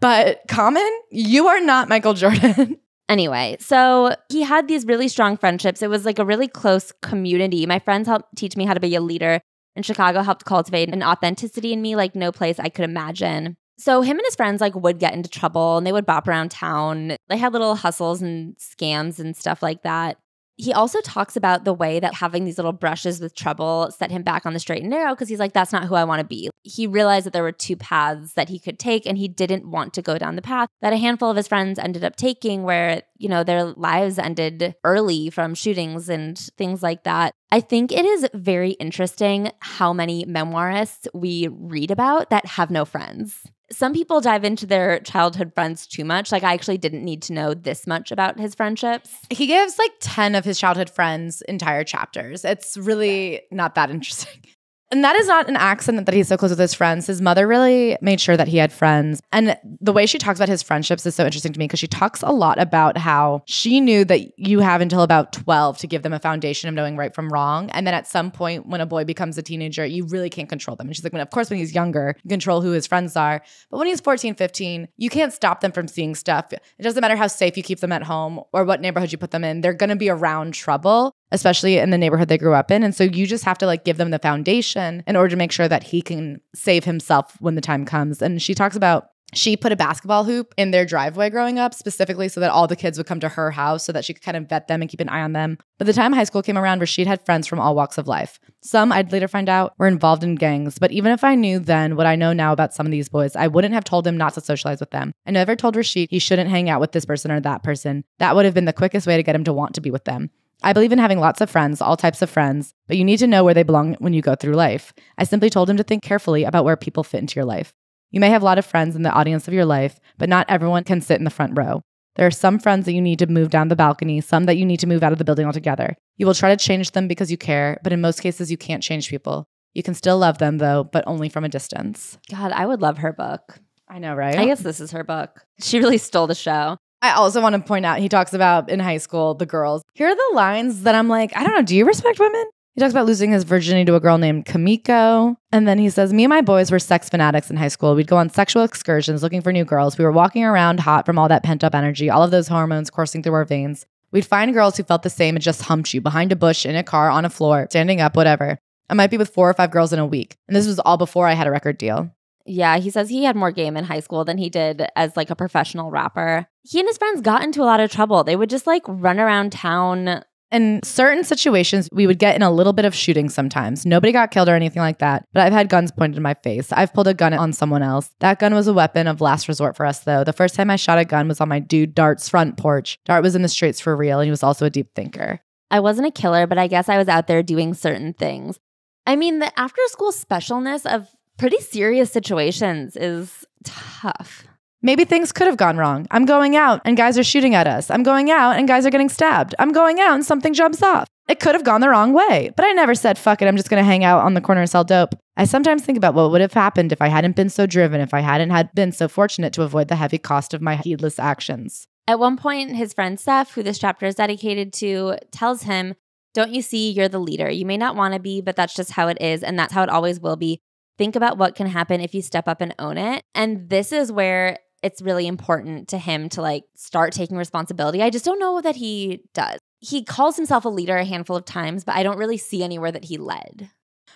[SPEAKER 1] But Common, you are not Michael Jordan.
[SPEAKER 2] Anyway, so he had these really strong friendships. It was like a really close community. My friends helped teach me how to be a leader, and Chicago helped cultivate an authenticity in me like no place I could imagine. So him and his friends like would get into trouble and they would bop around town. They had little hustles and scams and stuff like that. He also talks about the way that having these little brushes with trouble set him back on the straight and narrow because he's like, that's not who I want to be. He realized that there were two paths that he could take, and he didn't want to go down the path that a handful of his friends ended up taking, where, you know, their lives ended early from shootings and things like that. I think it is very interesting how many memoirists we read about that have no friends some people dive into their childhood friends too much. Like, I actually didn't need to know this much about his friendships.
[SPEAKER 1] He gives like 10 of his childhood friends entire chapters. It's really not that interesting. And that is not an accident that he's so close with his friends. His mother really made sure that he had friends. And the way she talks about his friendships is so interesting to me because she talks a lot about how she knew that you have until about 12 to give them a foundation of knowing right from wrong. And then at some point, when a boy becomes a teenager, you really can't control them. And she's like, well, of course, when he's younger, you control who his friends are. But when he's 14, 15, you can't stop them from seeing stuff. It doesn't matter how safe you keep them at home or what neighborhood you put them in, they're going to be around trouble especially in the neighborhood they grew up in. And so you just have to like give them the foundation in order to make sure that he can save himself when the time comes. And she talks about she put a basketball hoop in their driveway growing up, specifically so that all the kids would come to her house so that she could kind of vet them and keep an eye on them. By the time high school came around, Rashid had friends from all walks of life. Some I'd later find out were involved in gangs, but even if I knew then what I know now about some of these boys, I wouldn't have told him not to socialize with them. I never told Rashid he shouldn't hang out with this person or that person. That would have been the quickest way to get him to want to be with them. I believe in having lots of friends, all types of friends, but you need to know where they belong when you go through life. I simply told him to think carefully about where people fit into your life. You may have a lot of friends in the audience of your life, but not everyone can sit in the front row. There are some friends that you need to move down the balcony, some that you need to move out of the building altogether. You will try to change them because you care, but in most cases, you can't change people. You can still love them, though, but only from a distance.
[SPEAKER 2] God, I would love her book.
[SPEAKER 1] I know, right?
[SPEAKER 2] I guess this is her book. She really stole the show.
[SPEAKER 1] I also want to point out he talks about in high school the girls. Here are the lines that I'm like, I don't know. Do you respect women? He talks about losing his virginity to a girl named Kamiko. And then he says, Me and my boys were sex fanatics in high school. We'd go on sexual excursions looking for new girls. We were walking around hot from all that pent up energy, all of those hormones coursing through our veins. We'd find girls who felt the same and just humped you behind a bush, in a car, on a floor, standing up, whatever. I might be with four or five girls in a week. And this was all before I had a record deal.
[SPEAKER 2] Yeah, he says he had more game in high school than he did as like a professional rapper. He and his friends got into a lot of trouble. They would just like run around town.
[SPEAKER 1] In certain situations, we would get in a little bit of shooting sometimes. Nobody got killed or anything like that, but I've had guns pointed in my face. I've pulled a gun on someone else. That gun was a weapon of last resort for us, though. The first time I shot a gun was on my dude Dart's front porch. Dart was in the streets for real, and he was also a deep thinker.
[SPEAKER 2] I wasn't a killer, but I guess I was out there doing certain things. I mean, the after school specialness of pretty serious situations is tough.
[SPEAKER 1] Maybe things could have gone wrong. I'm going out and guys are shooting at us. I'm going out and guys are getting stabbed. I'm going out and something jumps off. It could have gone the wrong way, but I never said, fuck it, I'm just gonna hang out on the corner and sell dope. I sometimes think about what would have happened if I hadn't been so driven, if I hadn't had been so fortunate to avoid the heavy cost of my heedless actions.
[SPEAKER 2] At one point, his friend Steph, who this chapter is dedicated to, tells him, Don't you see you're the leader? You may not want to be, but that's just how it is, and that's how it always will be. Think about what can happen if you step up and own it. And this is where it's really important to him to like start taking responsibility. I just don't know that he does. He calls himself a leader a handful of times, but I don't really see anywhere that he led.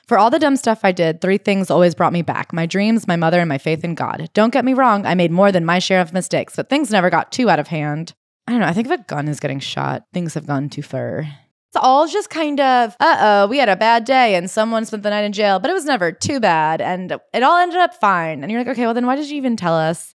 [SPEAKER 1] For all the dumb stuff I did, three things always brought me back my dreams, my mother, and my faith in God. Don't get me wrong, I made more than my share of mistakes, but things never got too out of hand. I don't know, I think if a gun is getting shot, things have gone too far. It's all just kind of, uh oh, we had a bad day and someone spent the night in jail, but it was never too bad and it all ended up fine. And you're like, okay, well, then why did you even tell us?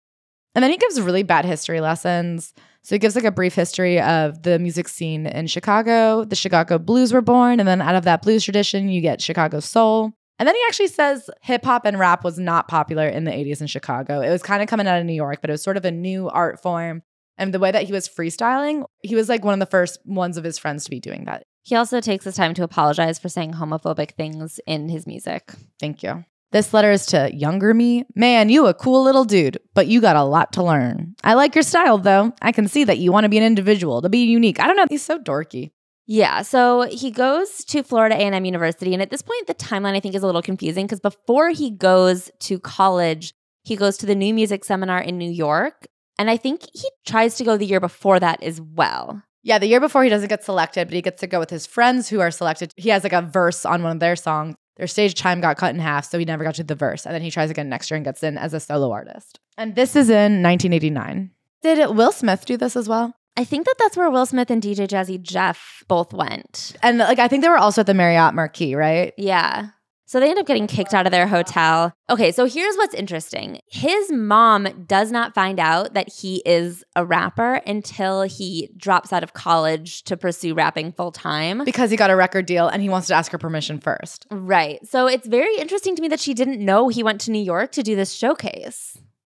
[SPEAKER 1] And then he gives really bad history lessons. So he gives like a brief history of the music scene in Chicago. The Chicago blues were born, and then out of that blues tradition, you get Chicago soul. And then he actually says hip hop and rap was not popular in the 80s in Chicago. It was kind of coming out of New York, but it was sort of a new art form. And the way that he was freestyling, he was like one of the first ones of his friends to be doing that.
[SPEAKER 2] He also takes his time to apologize for saying homophobic things in his music.
[SPEAKER 1] Thank you. This letter is to younger me. Man, you a cool little dude, but you got a lot to learn. I like your style though. I can see that you want to be an individual, to be unique. I don't know, he's so dorky.
[SPEAKER 2] Yeah, so he goes to Florida A&M University and at this point the timeline I think is a little confusing because before he goes to college, he goes to the New Music Seminar in New York and I think he tries to go the year before that as well.
[SPEAKER 1] Yeah, the year before he doesn't get selected, but he gets to go with his friends who are selected. He has like a verse on one of their songs. Their stage time got cut in half, so he never got to the verse. And then he tries again next year and gets in as a solo artist. And this is in 1989. Did Will Smith do this as well?
[SPEAKER 2] I think that that's where Will Smith and DJ Jazzy Jeff both went.
[SPEAKER 1] And like I think they were also at the Marriott Marquis, right?
[SPEAKER 2] Yeah. So they end up getting kicked out of their hotel. Okay, so here's what's interesting. His mom does not find out that he is a rapper until he drops out of college to pursue rapping full time.
[SPEAKER 1] Because he got a record deal and he wants to ask her permission first.
[SPEAKER 2] Right. So it's very interesting to me that she didn't know he went to New York to do this showcase.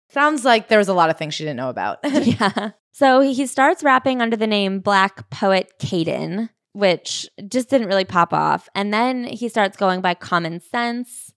[SPEAKER 1] Sounds like there was a lot of things she didn't know about.
[SPEAKER 2] yeah. So he starts rapping under the name Black Poet Caden which just didn't really pop off. And then he starts going by Common Sense.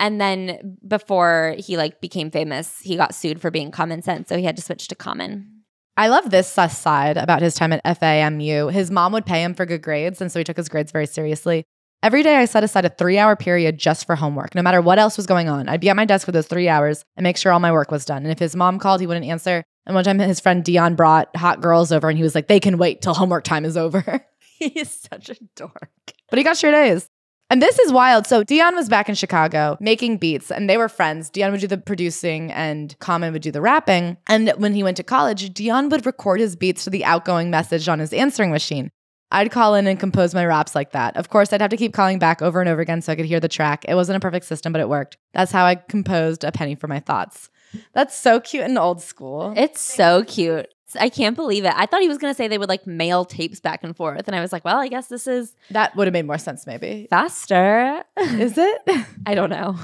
[SPEAKER 2] And then before he like became famous, he got sued for being Common Sense, so he had to switch to Common.
[SPEAKER 1] I love this sus side about his time at FAMU. His mom would pay him for good grades, and so he took his grades very seriously. Every day, I set aside a three hour period just for homework, no matter what else was going on. I'd be at my desk for those three hours and make sure all my work was done. And if his mom called, he wouldn't answer. And one time, his friend Dion brought hot girls over, and he was like, they can wait till homework time is over.
[SPEAKER 2] He's such a dork.
[SPEAKER 1] But he got straight A's. And this is wild. So Dion was back in Chicago making beats and they were friends. Dion would do the producing and Common would do the rapping. And when he went to college, Dion would record his beats to the outgoing message on his answering machine. I'd call in and compose my raps like that. Of course, I'd have to keep calling back over and over again so I could hear the track. It wasn't a perfect system, but it worked. That's how I composed A Penny for My Thoughts. That's so cute and old school.
[SPEAKER 2] It's so cute. I can't believe it. I thought he was going to say they would like mail tapes back and forth. And I was like, well, I guess this is.
[SPEAKER 1] That would have made more sense, maybe.
[SPEAKER 2] Faster.
[SPEAKER 1] Is it?
[SPEAKER 2] I don't know.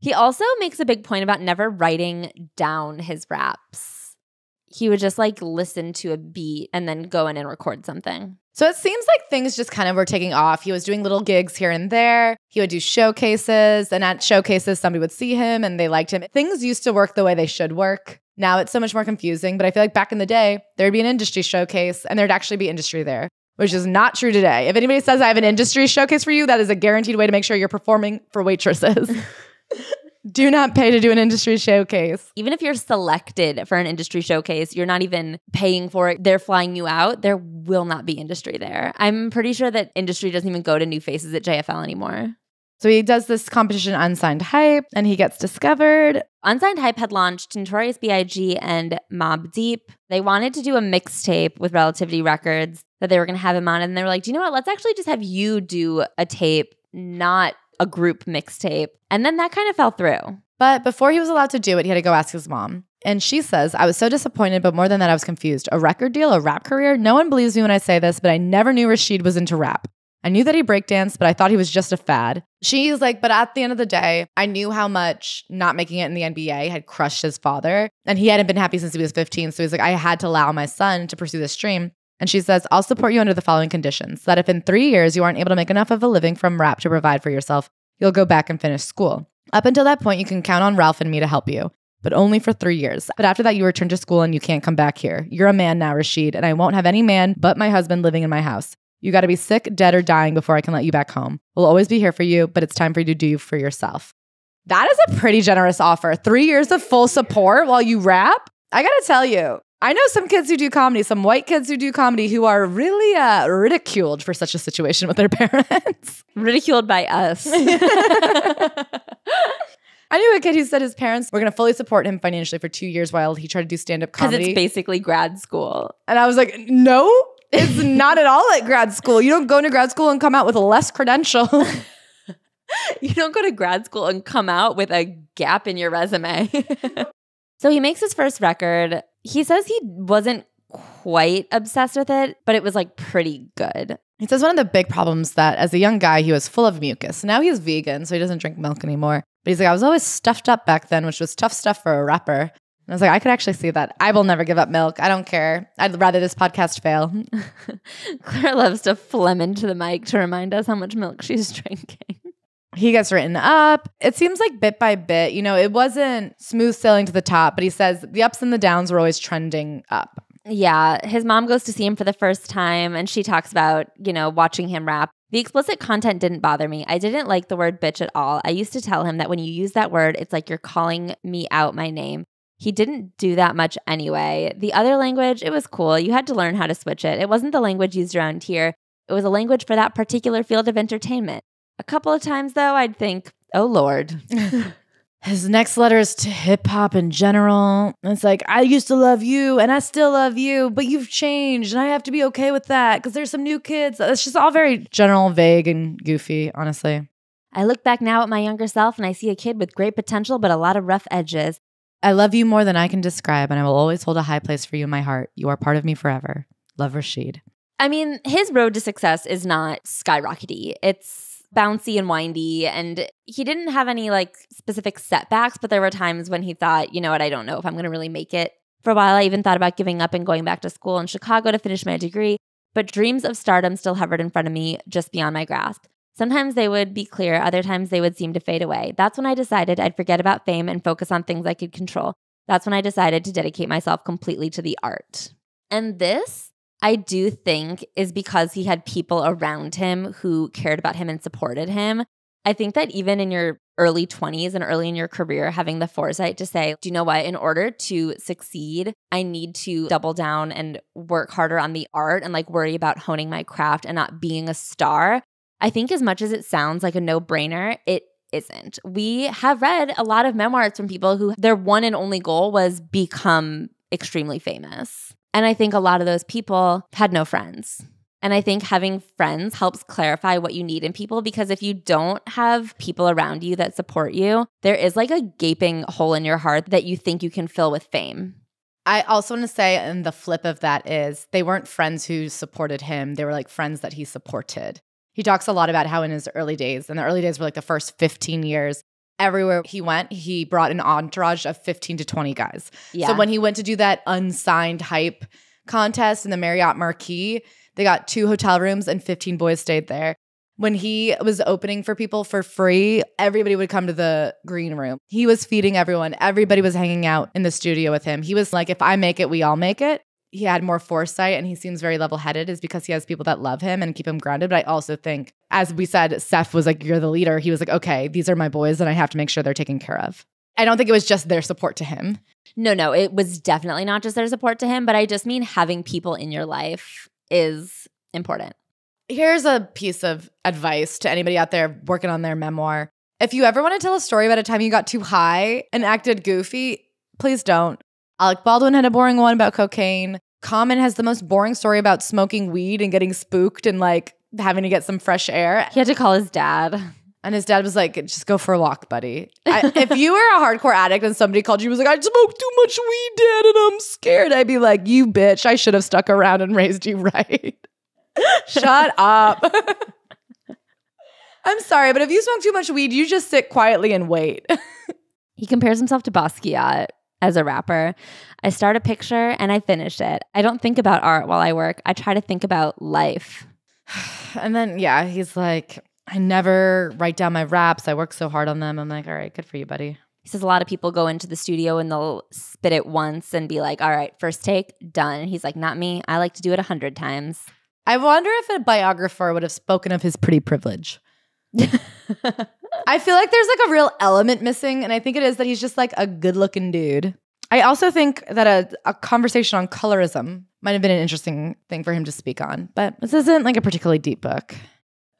[SPEAKER 2] He also makes a big point about never writing down his raps. He would just like listen to a beat and then go in and record something.
[SPEAKER 1] So it seems like things just kind of were taking off. He was doing little gigs here and there. He would do showcases, and at showcases, somebody would see him and they liked him. Things used to work the way they should work. Now it's so much more confusing, but I feel like back in the day, there'd be an industry showcase and there'd actually be industry there, which is not true today. If anybody says I have an industry showcase for you, that is a guaranteed way to make sure you're performing for waitresses. do not pay to do an industry showcase.
[SPEAKER 2] Even if you're selected for an industry showcase, you're not even paying for it. They're flying you out. There will not be industry there. I'm pretty sure that industry doesn't even go to new faces at JFL anymore.
[SPEAKER 1] So he does this competition Unsigned Hype and he gets discovered.
[SPEAKER 2] Unsigned Hype had launched Notorious B.I.G. and Mobb Deep. They wanted to do a mixtape with Relativity Records that they were going to have him on. And they were like, do you know what? Let's actually just have you do a tape, not a group mixtape. And then that kind of fell through.
[SPEAKER 1] But before he was allowed to do it, he had to go ask his mom. And she says, I was so disappointed, but more than that, I was confused. A record deal, a rap career? No one believes me when I say this, but I never knew Rashid was into rap. I knew that he breakdanced, but I thought he was just a fad. She's like, but at the end of the day, I knew how much not making it in the NBA had crushed his father. And he hadn't been happy since he was 15. So he's like, I had to allow my son to pursue this dream. And she says, I'll support you under the following conditions that if in three years you aren't able to make enough of a living from rap to provide for yourself, you'll go back and finish school. Up until that point, you can count on Ralph and me to help you, but only for three years. But after that, you return to school and you can't come back here. You're a man now, Rashid, and I won't have any man but my husband living in my house. You got to be sick, dead, or dying before I can let you back home. We'll always be here for you, but it's time for you to do for yourself. That is a pretty generous offer. Three years of full support while you rap. I gotta tell you, I know some kids who do comedy, some white kids who do comedy who are really uh, ridiculed for such a situation with their parents.
[SPEAKER 2] Ridiculed by us.
[SPEAKER 1] I knew a kid who said his parents were going to fully support him financially for two years while he tried to do stand up comedy.
[SPEAKER 2] Because it's basically grad school.
[SPEAKER 1] and I was like, no, it's not at all at grad school. You don't go into grad school and come out with less credentials.
[SPEAKER 2] You don't go to grad school and come out with a gap in your resume. so he makes his first record. He says he wasn't quite obsessed with it, but it was like pretty good.
[SPEAKER 1] He says one of the big problems that as a young guy, he was full of mucus. Now he's vegan, so he doesn't drink milk anymore. But he's like, I was always stuffed up back then, which was tough stuff for a rapper. And I was like, I could actually see that. I will never give up milk. I don't care. I'd rather this podcast fail.
[SPEAKER 2] Claire loves to phlegm into the mic to remind us how much milk she's drinking.
[SPEAKER 1] He gets written up. It seems like bit by bit, you know, it wasn't smooth sailing to the top, but he says the ups and the downs were always trending up.
[SPEAKER 2] Yeah, his mom goes to see him for the first time and she talks about, you know, watching him rap. The explicit content didn't bother me. I didn't like the word bitch at all. I used to tell him that when you use that word, it's like you're calling me out my name. He didn't do that much anyway. The other language, it was cool. You had to learn how to switch it. It wasn't the language used around here, it was a language for that particular field of entertainment. A couple of times, though, I'd think, oh Lord.
[SPEAKER 1] His next letter is to hip hop in general. It's like, I used to love you and I still love you, but you've changed and I have to be okay with that because there's some new kids. It's just all very general, vague, and goofy, honestly.
[SPEAKER 2] I look back now at my younger self and I see a kid with great potential, but a lot of rough edges.
[SPEAKER 1] I love you more than I can describe, and I will always hold a high place for you in my heart. You are part of me forever. Love Rashid.
[SPEAKER 2] I mean, his road to success is not skyrockety. It's bouncy and windy. And he didn't have any like specific setbacks, but there were times when he thought, you know what, I don't know if I'm going to really make it. For a while, I even thought about giving up and going back to school in Chicago to finish my degree, but dreams of stardom still hovered in front of me, just beyond my grasp. Sometimes they would be clear, other times they would seem to fade away. That's when I decided I'd forget about fame and focus on things I could control. That's when I decided to dedicate myself completely to the art. And this, I do think, is because he had people around him who cared about him and supported him. I think that even in your early 20s and early in your career, having the foresight to say, do you know what? In order to succeed, I need to double down and work harder on the art and like worry about honing my craft and not being a star. I think as much as it sounds like a no brainer, it isn't. We have read a lot of memoirs from people who their one and only goal was become extremely famous. And I think a lot of those people had no friends. And I think having friends helps clarify what you need in people because if you don't have people around you that support you, there is like a gaping hole in your heart that you think you can fill with fame.
[SPEAKER 1] I also want to say, and the flip of that is they weren't friends who supported him. They were like friends that he supported. He talks a lot about how in his early days, and the early days were like the first 15 years, everywhere he went, he brought an entourage of 15 to 20 guys.
[SPEAKER 2] Yeah.
[SPEAKER 1] So when he went to do that unsigned hype contest in the Marriott Marquis, they got two hotel rooms and 15 boys stayed there. When he was opening for people for free, everybody would come to the green room. He was feeding everyone. Everybody was hanging out in the studio with him. He was like, if I make it, we all make it. He had more foresight and he seems very level headed, is because he has people that love him and keep him grounded. But I also think, as we said, Seth was like, You're the leader. He was like, Okay, these are my boys and I have to make sure they're taken care of. I don't think it was just their support to him.
[SPEAKER 2] No, no, it was definitely not just their support to him, but I just mean having people in your life is important.
[SPEAKER 1] Here's a piece of advice to anybody out there working on their memoir. If you ever want to tell a story about a time you got too high and acted goofy, please don't. Alec Baldwin had a boring one about cocaine. Common has the most boring story about smoking weed and getting spooked and like having to get some fresh air.
[SPEAKER 2] He had to call his dad.
[SPEAKER 1] And his dad was like, just go for a walk, buddy. I, if you were a hardcore addict and somebody called you was like, I smoked too much weed, dad, and I'm scared, I'd be like, you bitch, I should have stuck around and raised you right. Shut up. I'm sorry, but if you smoke too much weed, you just sit quietly and wait.
[SPEAKER 2] He compares himself to Basquiat as a rapper. I start a picture and I finish it. I don't think about art while I work. I try to think about life.
[SPEAKER 1] and then, yeah, he's like, I never write down my raps. I work so hard on them. I'm like, all right, good for you, buddy.
[SPEAKER 2] He says a lot of people go into the studio and they'll spit it once and be like, all right, first take, done. He's like, not me. I like to do it a hundred times.
[SPEAKER 1] I wonder if a biographer would have spoken of his pretty privilege. I feel like there's like a real element missing, and I think it is that he's just like a good looking dude. I also think that a, a conversation on colorism might have been an interesting thing for him to speak on, but this isn't like a particularly deep book.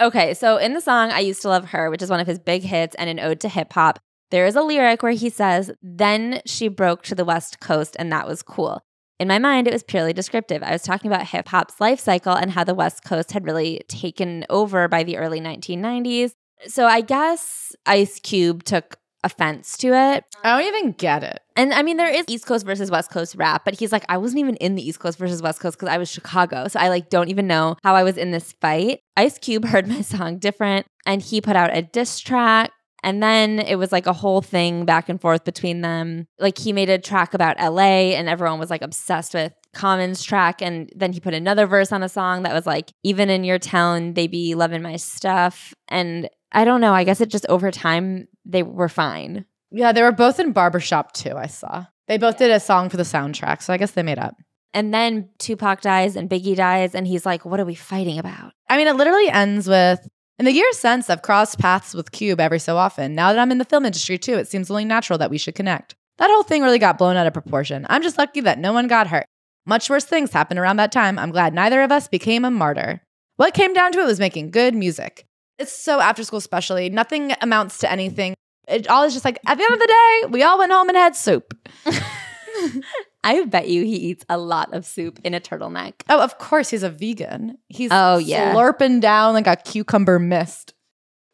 [SPEAKER 2] Okay, so in the song I Used to Love Her, which is one of his big hits and an ode to hip hop, there is a lyric where he says, Then she broke to the West Coast and that was cool. In my mind, it was purely descriptive. I was talking about hip hop's life cycle and how the West Coast had really taken over by the early 1990s. So I guess Ice Cube took offense to it.
[SPEAKER 1] I don't even get it.
[SPEAKER 2] And I mean, there is East Coast versus West Coast rap, but he's like, I wasn't even in the East Coast versus West Coast because I was Chicago. So I like don't even know how I was in this fight. Ice Cube heard my song different and he put out a diss track. And then it was like a whole thing back and forth between them. Like he made a track about LA and everyone was like obsessed with Common's track. And then he put another verse on a song that was like, even in your town, they be loving my stuff. And I don't know. I guess it just over time, they were fine.
[SPEAKER 1] Yeah, they were both in Barbershop too, I saw. They both did a song for the soundtrack, so I guess they made up.
[SPEAKER 2] And then Tupac dies and Biggie dies, and he's like, What are we fighting about?
[SPEAKER 1] I mean, it literally ends with In the years since, I've crossed paths with Cube every so often. Now that I'm in the film industry too, it seems only natural that we should connect. That whole thing really got blown out of proportion. I'm just lucky that no one got hurt. Much worse things happened around that time. I'm glad neither of us became a martyr. What came down to it was making good music. It's so after school, especially. Nothing amounts to anything. It all is just like, at the end of the day, we all went home and had soup.
[SPEAKER 2] I bet you he eats a lot of soup in a turtleneck.
[SPEAKER 1] Oh, of course, he's a vegan. He's
[SPEAKER 2] Oh, yeah.
[SPEAKER 1] slurping down like a cucumber mist.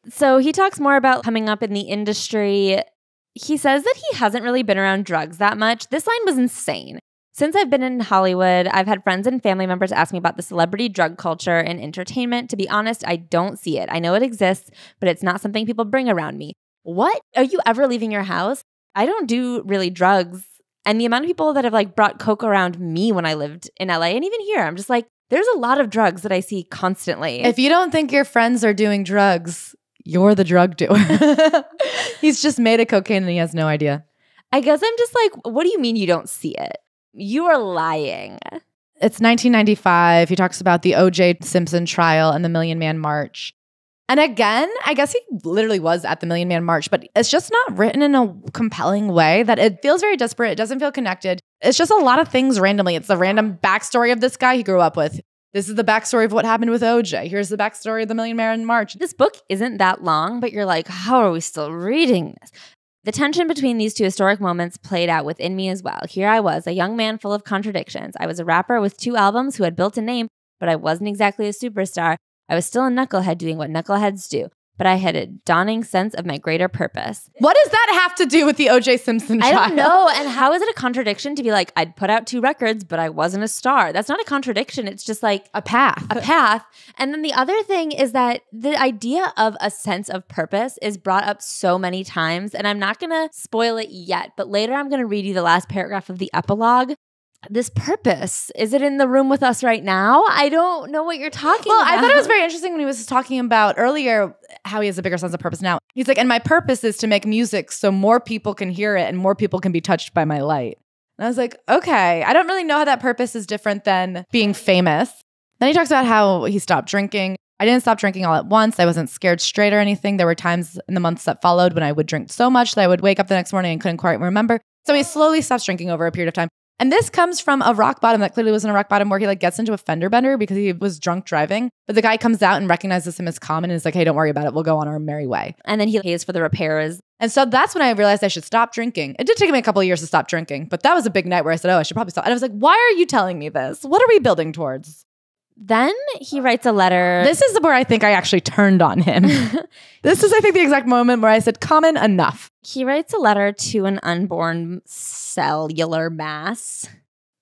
[SPEAKER 2] So he talks more about coming up in the industry. He says that he hasn't really been around drugs that much. This line was insane. Since I've been in Hollywood, I've had friends and family members ask me about the celebrity drug culture in entertainment. To be honest, I don't see it. I know it exists, but it's not something people bring around me. What? Are you ever leaving your house? I don't do really drugs. And the amount of people that have like brought coke around me when I lived in LA and even here, I'm just like, there's a lot of drugs that I see constantly.
[SPEAKER 1] If you don't think your friends are doing drugs, you're the drug doer. he's just made of cocaine and he has no idea.
[SPEAKER 2] I guess I'm just like, what do you mean you don't see it? You are lying.
[SPEAKER 1] It's 1995. He talks about the OJ Simpson trial and the Million Man March. And again, I guess he literally was at the Million Man March, but it's just not written in a compelling way that it feels very desperate. It doesn't feel connected. It's just a lot of things randomly. It's the random backstory of this guy he grew up with. This is the backstory of what happened with OJ. Here's the backstory of the Million Man March.
[SPEAKER 2] This book isn't that long, but you're like, how are we still reading this? The tension between these two historic moments played out within me as well. Here I was, a young man full of contradictions. I was a rapper with two albums who had built a name, but I wasn't exactly a superstar. I was still a knucklehead doing what knuckleheads do, but I had a dawning sense of my greater purpose.
[SPEAKER 1] What does that have to do with the OJ Simpson
[SPEAKER 2] I don't know. And how is it a contradiction to be like, I'd put out two records, but I wasn't a star? That's not a contradiction. It's just like
[SPEAKER 1] A path.
[SPEAKER 2] a path. And then the other thing is that the idea of a sense of purpose is brought up so many times. And I'm not going to spoil it yet, but later I'm going to read you the last paragraph of the epilogue. This purpose, is it in the room with us right now? I don't know what you're talking
[SPEAKER 1] Well,
[SPEAKER 2] about.
[SPEAKER 1] I thought it was very interesting when he was talking about earlier how he has a bigger sense of purpose now. He's like, and my purpose is to make music so more people can hear it and more people can be touched by my light. And I was like, okay, I don't really know how that purpose is different than being famous. Then he talks about how he stopped drinking. I didn't stop drinking all at once. I wasn't scared straight or anything. There were times in the months that followed when I would drink so much that I would wake up the next morning and couldn't quite remember. So he slowly stops drinking over a period of time. And this comes from a rock bottom that clearly wasn't a rock bottom where he like gets into a fender bender because he was drunk driving. But the guy comes out and recognizes him as common and is like, hey, don't worry about it. We'll go on our merry way.
[SPEAKER 2] and then he pays for the repairs.
[SPEAKER 1] And so that's when I realized I should stop drinking. It did take me a couple of years to stop drinking, but that was a big night where I said, oh, I should probably stop. And I was like, why are you telling me this? What are we building towards?
[SPEAKER 2] Then he writes a letter.
[SPEAKER 1] This is where I think I actually turned on him. this is, I think, the exact moment where I said, common enough.
[SPEAKER 2] He writes a letter to an unborn cellular mass.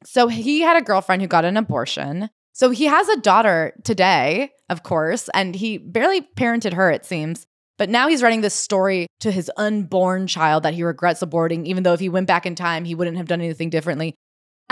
[SPEAKER 1] So he had a girlfriend who got an abortion. So he has a daughter today, of course, and he barely parented her, it seems. But now he's writing this story to his unborn child that he regrets aborting, even though if he went back in time, he wouldn't have done anything differently.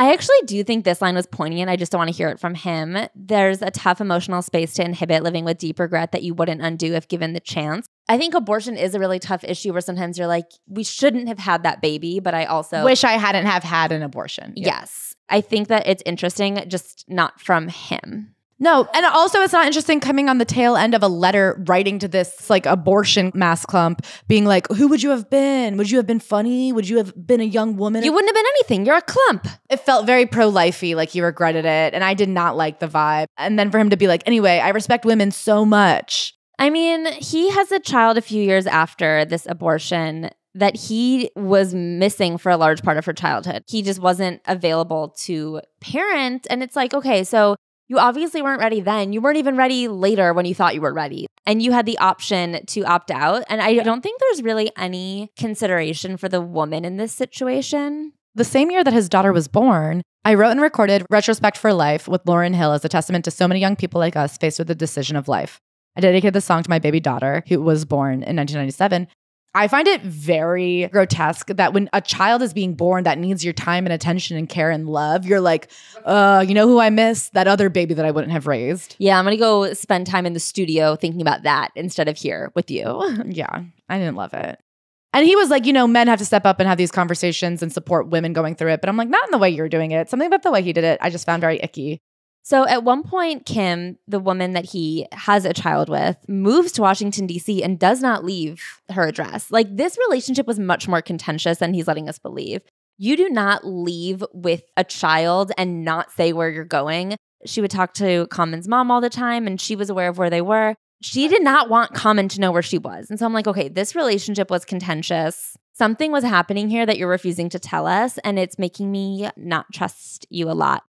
[SPEAKER 2] I actually do think this line was poignant. I just don't want to hear it from him. There's a tough emotional space to inhibit living with deep regret that you wouldn't undo if given the chance. I think abortion is a really tough issue where sometimes you're like, we shouldn't have had that baby, but I also
[SPEAKER 1] Wish I hadn't have had an abortion. Yeah.
[SPEAKER 2] Yes. I think that it's interesting, just not from him.
[SPEAKER 1] No, and also it's not interesting coming on the tail end of a letter writing to this like abortion mass clump, being like, "Who would you have been? Would you have been funny? Would you have been a young woman?"
[SPEAKER 2] You wouldn't have been anything. You're a clump.
[SPEAKER 1] it felt very pro-lifey, like he regretted it, and I did not like the vibe. And then for him to be like, "Anyway, I respect women so much."
[SPEAKER 2] I mean, he has a child a few years after this abortion that he was missing for a large part of her childhood. He just wasn't available to parent. And it's like, okay, so you obviously weren't ready then. You weren't even ready later when you thought you were ready. And you had the option to opt out. And I don't think there's really any consideration for the woman in this situation.
[SPEAKER 1] The same year that his daughter was born, I wrote and recorded Retrospect for Life with Lauryn Hill as a testament to so many young people like us faced with the decision of life. I dedicated the song to my baby daughter, who was born in 1997. I find it very grotesque that when a child is being born that needs your time and attention and care and love, you're like, uh, you know who I miss? That other baby that I wouldn't have raised.
[SPEAKER 2] Yeah, I'm going to go spend time in the studio thinking about that instead of here with you.
[SPEAKER 1] Yeah, I didn't love it. And he was like, you know, men have to step up and have these conversations and support women going through it. But I'm like, not in the way you're doing it. Something about the way he did it, I just found very icky.
[SPEAKER 2] So at one point, Kim, the woman that he has a child with, moves to Washington, D.C. and does not leave her address. Like this relationship was much more contentious than he's letting us believe. You do not leave with a child and not say where you're going. She would talk to Common's mom all the time and she was aware of where they were. She did not want Common to know where she was. And so I'm like, okay, this relationship was contentious. Something was happening here that you're refusing to tell us, and it's making me not trust you a lot.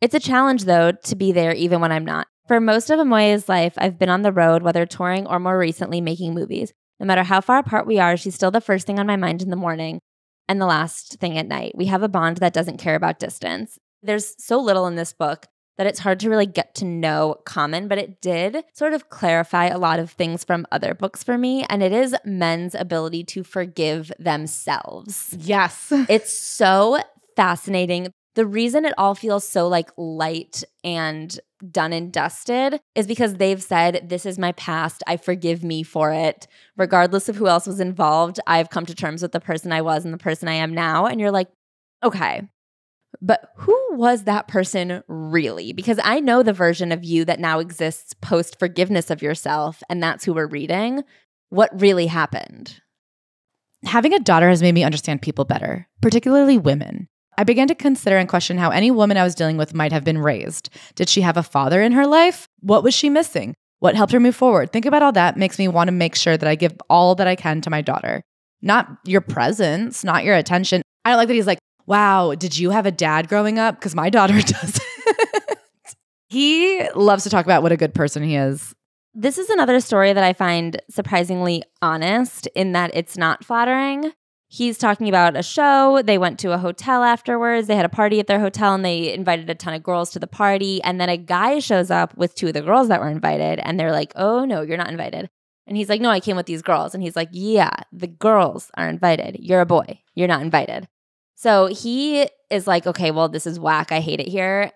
[SPEAKER 2] It's a challenge, though, to be there even when I'm not. For most of Omoye's life, I've been on the road, whether touring or more recently making movies. No matter how far apart we are, she's still the first thing on my mind in the morning and the last thing at night. We have a bond that doesn't care about distance. There's so little in this book that it's hard to really get to know Common, but it did sort of clarify a lot of things from other books for me. And it is men's ability to forgive themselves.
[SPEAKER 1] Yes.
[SPEAKER 2] It's so fascinating. The reason it all feels so like light and done and dusted is because they've said, This is my past. I forgive me for it. Regardless of who else was involved, I've come to terms with the person I was and the person I am now. And you're like, Okay, but who was that person really? Because I know the version of you that now exists post forgiveness of yourself, and that's who we're reading. What really happened?
[SPEAKER 1] Having a daughter has made me understand people better, particularly women. I began to consider and question how any woman I was dealing with might have been raised. Did she have a father in her life? What was she missing? What helped her move forward? Think about all that makes me want to make sure that I give all that I can to my daughter. Not your presence, not your attention. I don't like that he's like, wow, did you have a dad growing up? Because my daughter doesn't. he loves to talk about what a good person he is.
[SPEAKER 2] This is another story that I find surprisingly honest in that it's not flattering. He's talking about a show. They went to a hotel afterwards. They had a party at their hotel and they invited a ton of girls to the party. And then a guy shows up with two of the girls that were invited and they're like, oh, no, you're not invited. And he's like, no, I came with these girls. And he's like, yeah, the girls are invited. You're a boy. You're not invited. So he is like, okay, well, this is whack. I hate it here.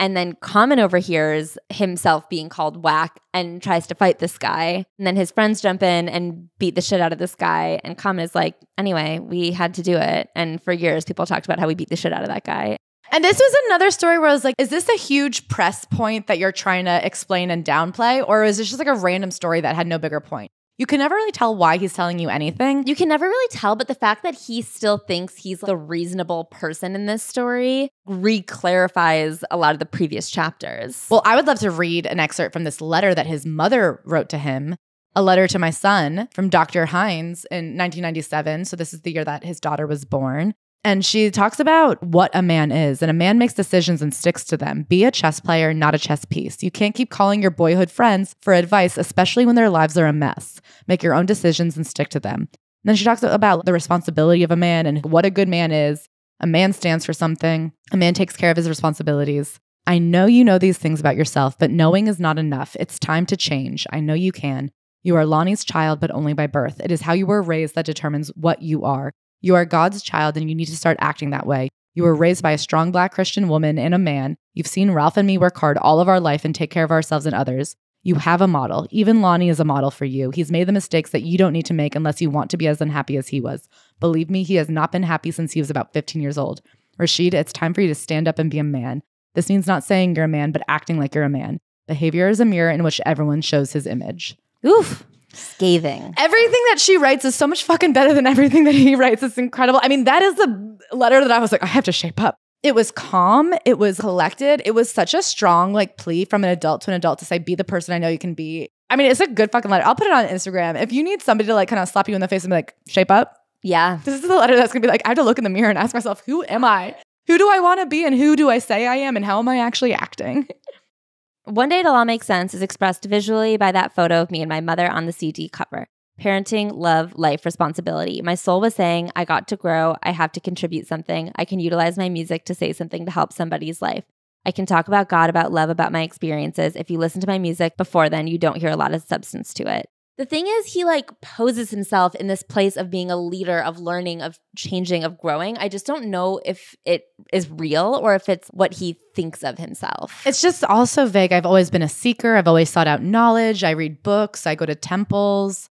[SPEAKER 2] And then Common overhears himself being called whack and tries to fight this guy. And then his friends jump in and beat the shit out of this guy. And Common is like, anyway, we had to do it. And for years, people talked about how we beat the shit out of that guy.
[SPEAKER 1] And this was another story where I was like, is this a huge press point that you're trying to explain and downplay? Or is this just like a random story that had no bigger point? You can never really tell why he's telling you anything.
[SPEAKER 2] You can never really tell, but the fact that he still thinks he's the reasonable person in this story re-clarifies a lot of the previous chapters.
[SPEAKER 1] Well, I would love to read an excerpt from this letter that his mother wrote to him, a letter to my son from Dr. Hines in 1997. So this is the year that his daughter was born. And she talks about what a man is, and a man makes decisions and sticks to them. Be a chess player, not a chess piece. You can't keep calling your boyhood friends for advice, especially when their lives are a mess. Make your own decisions and stick to them. And then she talks about the responsibility of a man and what a good man is. A man stands for something, a man takes care of his responsibilities. I know you know these things about yourself, but knowing is not enough. It's time to change. I know you can. You are Lonnie's child, but only by birth. It is how you were raised that determines what you are. You are God's child and you need to start acting that way. You were raised by a strong black Christian woman and a man. You've seen Ralph and me work hard all of our life and take care of ourselves and others. You have a model. Even Lonnie is a model for you. He's made the mistakes that you don't need to make unless you want to be as unhappy as he was. Believe me, he has not been happy since he was about 15 years old. Rashid, it's time for you to stand up and be a man. This means not saying you're a man, but acting like you're a man. Behavior is a mirror in which everyone shows his image.
[SPEAKER 2] Oof. Scathing.
[SPEAKER 1] Everything that she writes is so much fucking better than everything that he writes. It's incredible. I mean, that is the letter that I was like, I have to shape up. It was calm. It was collected. It was such a strong like plea from an adult to an adult to say, be the person I know you can be. I mean, it's a good fucking letter. I'll put it on Instagram. If you need somebody to like kind of slap you in the face and be like, shape up,
[SPEAKER 2] Yeah.
[SPEAKER 1] this is the letter that's gonna be like, I have to look in the mirror and ask myself, who am I? Who do I want to be and who do I say I am and how am I actually acting?
[SPEAKER 2] One Day It'll All Make Sense is expressed visually by that photo of me and my mother on the CD cover. Parenting, love, life, responsibility. My soul was saying, I got to grow. I have to contribute something. I can utilize my music to say something to help somebody's life. I can talk about God, about love, about my experiences. If you listen to my music before then, you don't hear a lot of substance to it. The thing is, he like poses himself in this place of being a leader, of learning, of changing, of growing. I just don't know if it is real or if it's what he thinks of himself.
[SPEAKER 1] It's just also vague. I've always been a seeker. I've always sought out knowledge. I read books. I go to temples.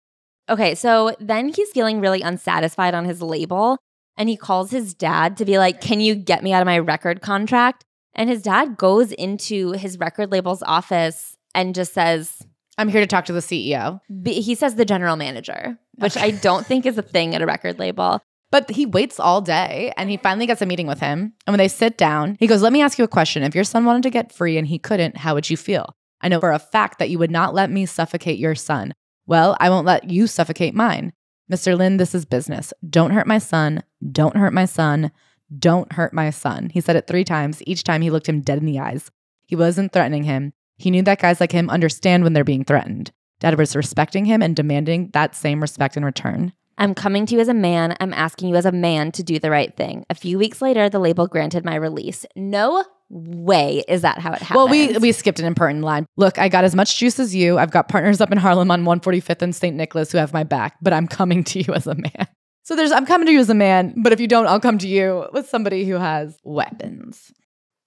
[SPEAKER 2] Okay, so then he's feeling really unsatisfied on his label and he calls his dad to be like, Can you get me out of my record contract? And his dad goes into his record label's office and just says,
[SPEAKER 1] I'm here to talk to the CEO.
[SPEAKER 2] b- He says the general manager, which I don't think is a thing at a record label.
[SPEAKER 1] But he waits all day and he finally gets a meeting with him. And when they sit down, he goes, Let me ask you a question. If your son wanted to get free and he couldn't, how would you feel? I know for a fact that you would not let me suffocate your son. Well, I won't let you suffocate mine. Mr. Lynn, this is business. Don't hurt my son. Don't hurt my son. Don't hurt my son. He said it three times. Each time he looked him dead in the eyes. He wasn't threatening him. He knew that guys like him understand when they're being threatened. Dad was respecting him and demanding that same respect in return.
[SPEAKER 2] I'm coming to you as a man. I'm asking you as a man to do the right thing. A few weeks later, the label granted my release. No way is that how it happened.
[SPEAKER 1] Well, we we skipped an important line. Look, I got as much juice as you. I've got partners up in Harlem on 145th and St. Nicholas who have my back, but I'm coming to you as a man. So there's I'm coming to you as a man, but if you don't, I'll come to you with somebody who has weapons.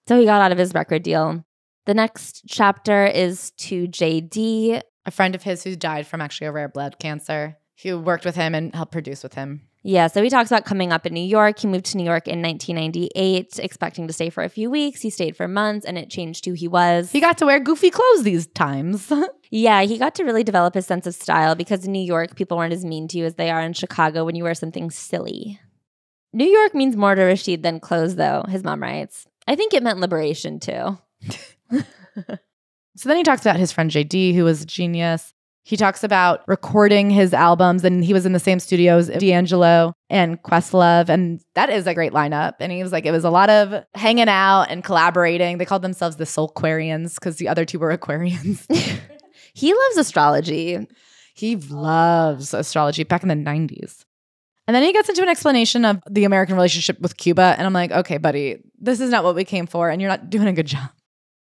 [SPEAKER 2] So he got out of his record deal. The next chapter is to JD.
[SPEAKER 1] A friend of his who died from actually a rare blood cancer, who worked with him and helped produce with him.
[SPEAKER 2] Yeah, so he talks about coming up in New York. He moved to New York in 1998, expecting to stay for a few weeks. He stayed for months and it changed who he was.
[SPEAKER 1] He got to wear goofy clothes these times.
[SPEAKER 2] yeah, he got to really develop his sense of style because in New York, people weren't as mean to you as they are in Chicago when you wear something silly. New York means more to Rashid than clothes, though, his mom writes. I think it meant liberation too.
[SPEAKER 1] So then he talks about his friend JD, who was a genius. He talks about recording his albums, and he was in the same studios, D'Angelo and Questlove, and that is a great lineup. And he was like, it was a lot of hanging out and collaborating. They called themselves the Soulquarians because the other two were Aquarians.
[SPEAKER 2] He loves astrology.
[SPEAKER 1] he loves astrology back in the 90s. And then he gets into an explanation of the American relationship with Cuba. And I'm like, okay, buddy, this is not what we came for, and you're not doing a good job.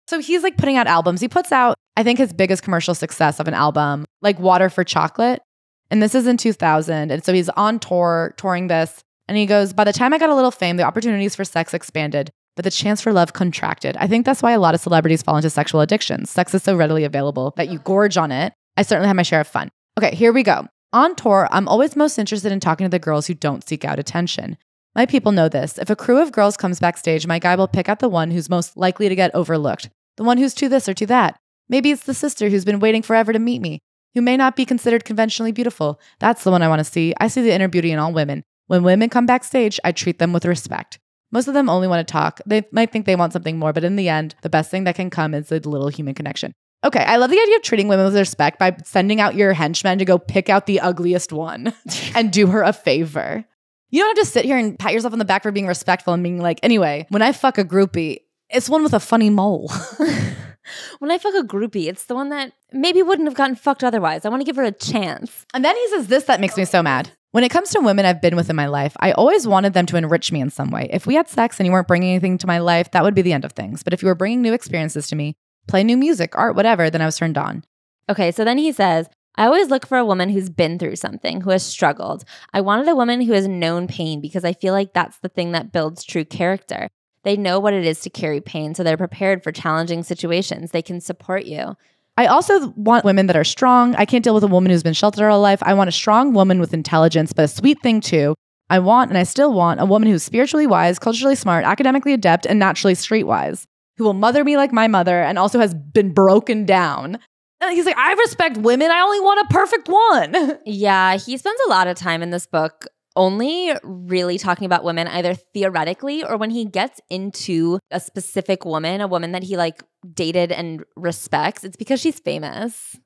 [SPEAKER 1] So he's like putting out albums. He puts out, I think, his biggest commercial success of an album, like Water for Chocolate. And this is in 2000. And so he's on tour, touring this. And he goes, By the time I got a little fame, the opportunities for sex expanded, but the chance for love contracted. I think that's why a lot of celebrities fall into sexual addictions. Sex is so readily available that you gorge on it. I certainly had my share of fun. Okay, here we go. On tour, I'm always most interested in talking to the girls who don't seek out attention. My people know this. If a crew of girls comes backstage, my guy will pick out the one who's most likely to get overlooked, the one who's to this or to that. Maybe it's the sister who's been waiting forever to meet me, who may not be considered conventionally beautiful. That's the one I want to see. I see the inner beauty in all women. When women come backstage, I treat them with respect. Most of them only want to talk. They might think they want something more, but in the end, the best thing that can come is a little human connection. Okay, I love the idea of treating women with respect by sending out your henchmen to go pick out the ugliest one and do her a favor. You don't have to sit here and pat yourself on the back for being respectful and being like, anyway, when I fuck a groupie, it's one with a funny mole.
[SPEAKER 2] when I fuck a groupie, it's the one that maybe wouldn't have gotten fucked otherwise. I want to give her a chance.
[SPEAKER 1] and then he says this that makes me so mad. When it comes to women I've been with in my life, I always wanted them to enrich me in some way. If we had sex and you weren't bringing anything to my life, that would be the end of things. But if you were bringing new experiences to me, play new music, art, whatever, then I was turned on.
[SPEAKER 2] Okay, so then he says, I always look for a woman who's been through something, who has struggled. I wanted a woman who has known pain because I feel like that's the thing that builds true character. They know what it is to carry pain, so they're prepared for challenging situations. They can support you.
[SPEAKER 1] I also want women that are strong. I can't deal with a woman who's been sheltered her whole life. I want a strong woman with intelligence, but a sweet thing too. I want, and I still want, a woman who's spiritually wise, culturally smart, academically adept, and naturally streetwise. who will mother me like my mother and also has been broken down. And he's like, I respect women. I only want a perfect one.
[SPEAKER 2] Yeah, he spends a lot of time in this book only really talking about women either theoretically or when he gets into a specific woman, a woman that he like dated and respects, it's because she's famous.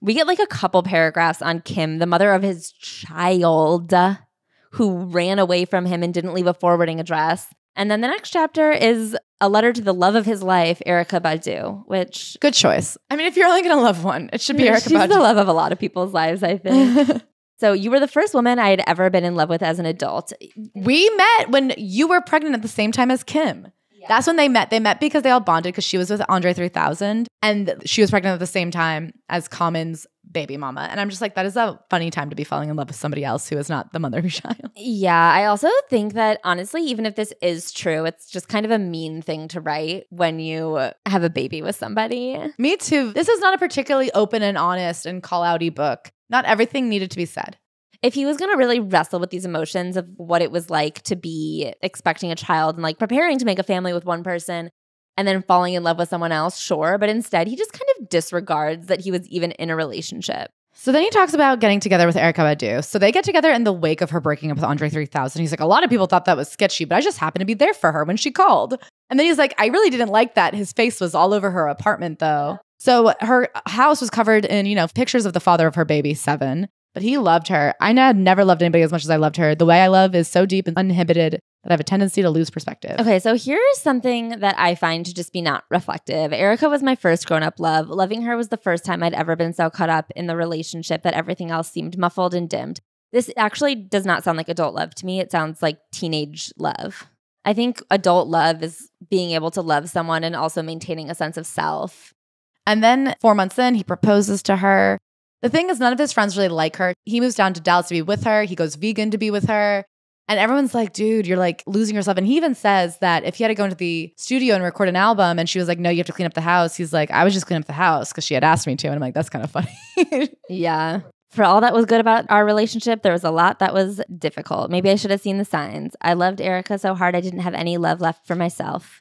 [SPEAKER 2] We get like a couple paragraphs on Kim, the mother of his child, who ran away from him and didn't leave a forwarding address. And then the next chapter is a letter to the love of his life, Erykah Badu, which
[SPEAKER 1] Good choice. I mean, if you're only going to love one, it should be Erykah
[SPEAKER 2] she's
[SPEAKER 1] Badu.
[SPEAKER 2] the love of a lot of people's lives, I think. so you were the first woman I had ever been in love with as an adult.
[SPEAKER 1] we met when you were pregnant at the same time as Kim. That's when they met. They met because they all bonded because she was with Andre 3000 and she was pregnant at the same time as Common's baby mama. And I'm just like, that is a funny time to be falling in love with somebody else who is not the mother of your child.
[SPEAKER 2] Yeah, I also think that honestly, even if this is true, it's just kind of a mean thing to write when you have a baby with somebody.
[SPEAKER 1] Me too. This is not a particularly open and honest and call outy book. Not everything needed to be said.
[SPEAKER 2] If he was going to really wrestle with these emotions of what it was like to be expecting a child and like preparing to make a family with one person and then falling in love with someone else, sure. But instead, he just kind of disregards that he was even in a relationship.
[SPEAKER 1] So then he talks about getting together with Erykah Badu. So they get together in the wake of her breaking up with Andre 3000. He's like, a lot of people thought that was sketchy, but I just happened to be there for her when she called. And then he's like, I really didn't like that. His face was all over her apartment though. So her house was covered in, you know, pictures of the father of her baby, Seven. But he loved her. I had never loved anybody as much as I loved her. The way I love is so deep and uninhibited that I have a tendency to lose perspective.
[SPEAKER 2] Okay, so here's something that I find to just be not reflective. Erykah was my first grown up love. Loving her was the first time I'd ever been so caught up in the relationship that everything else seemed muffled and dimmed. This actually does not sound like adult love to me. It sounds like teenage love. I think adult love is being able to love someone and also maintaining a sense of self.
[SPEAKER 1] And then four months in, he proposes to her. The thing is, none of his friends really like her. He moves down to Dallas to be with her. He goes vegan to be with her. And everyone's like, dude, you're like losing yourself. And he even says that if he had to go into the studio and record an album and she was like, no, you have to clean up the house, he's like, I was just cleaning up the house because she had asked me to. And I'm like, that's kind of funny.
[SPEAKER 2] Yeah. For all that was good about our relationship, there was a lot that was difficult. Maybe I should have seen the signs. I loved Erykah so hard I didn't have any love left for myself.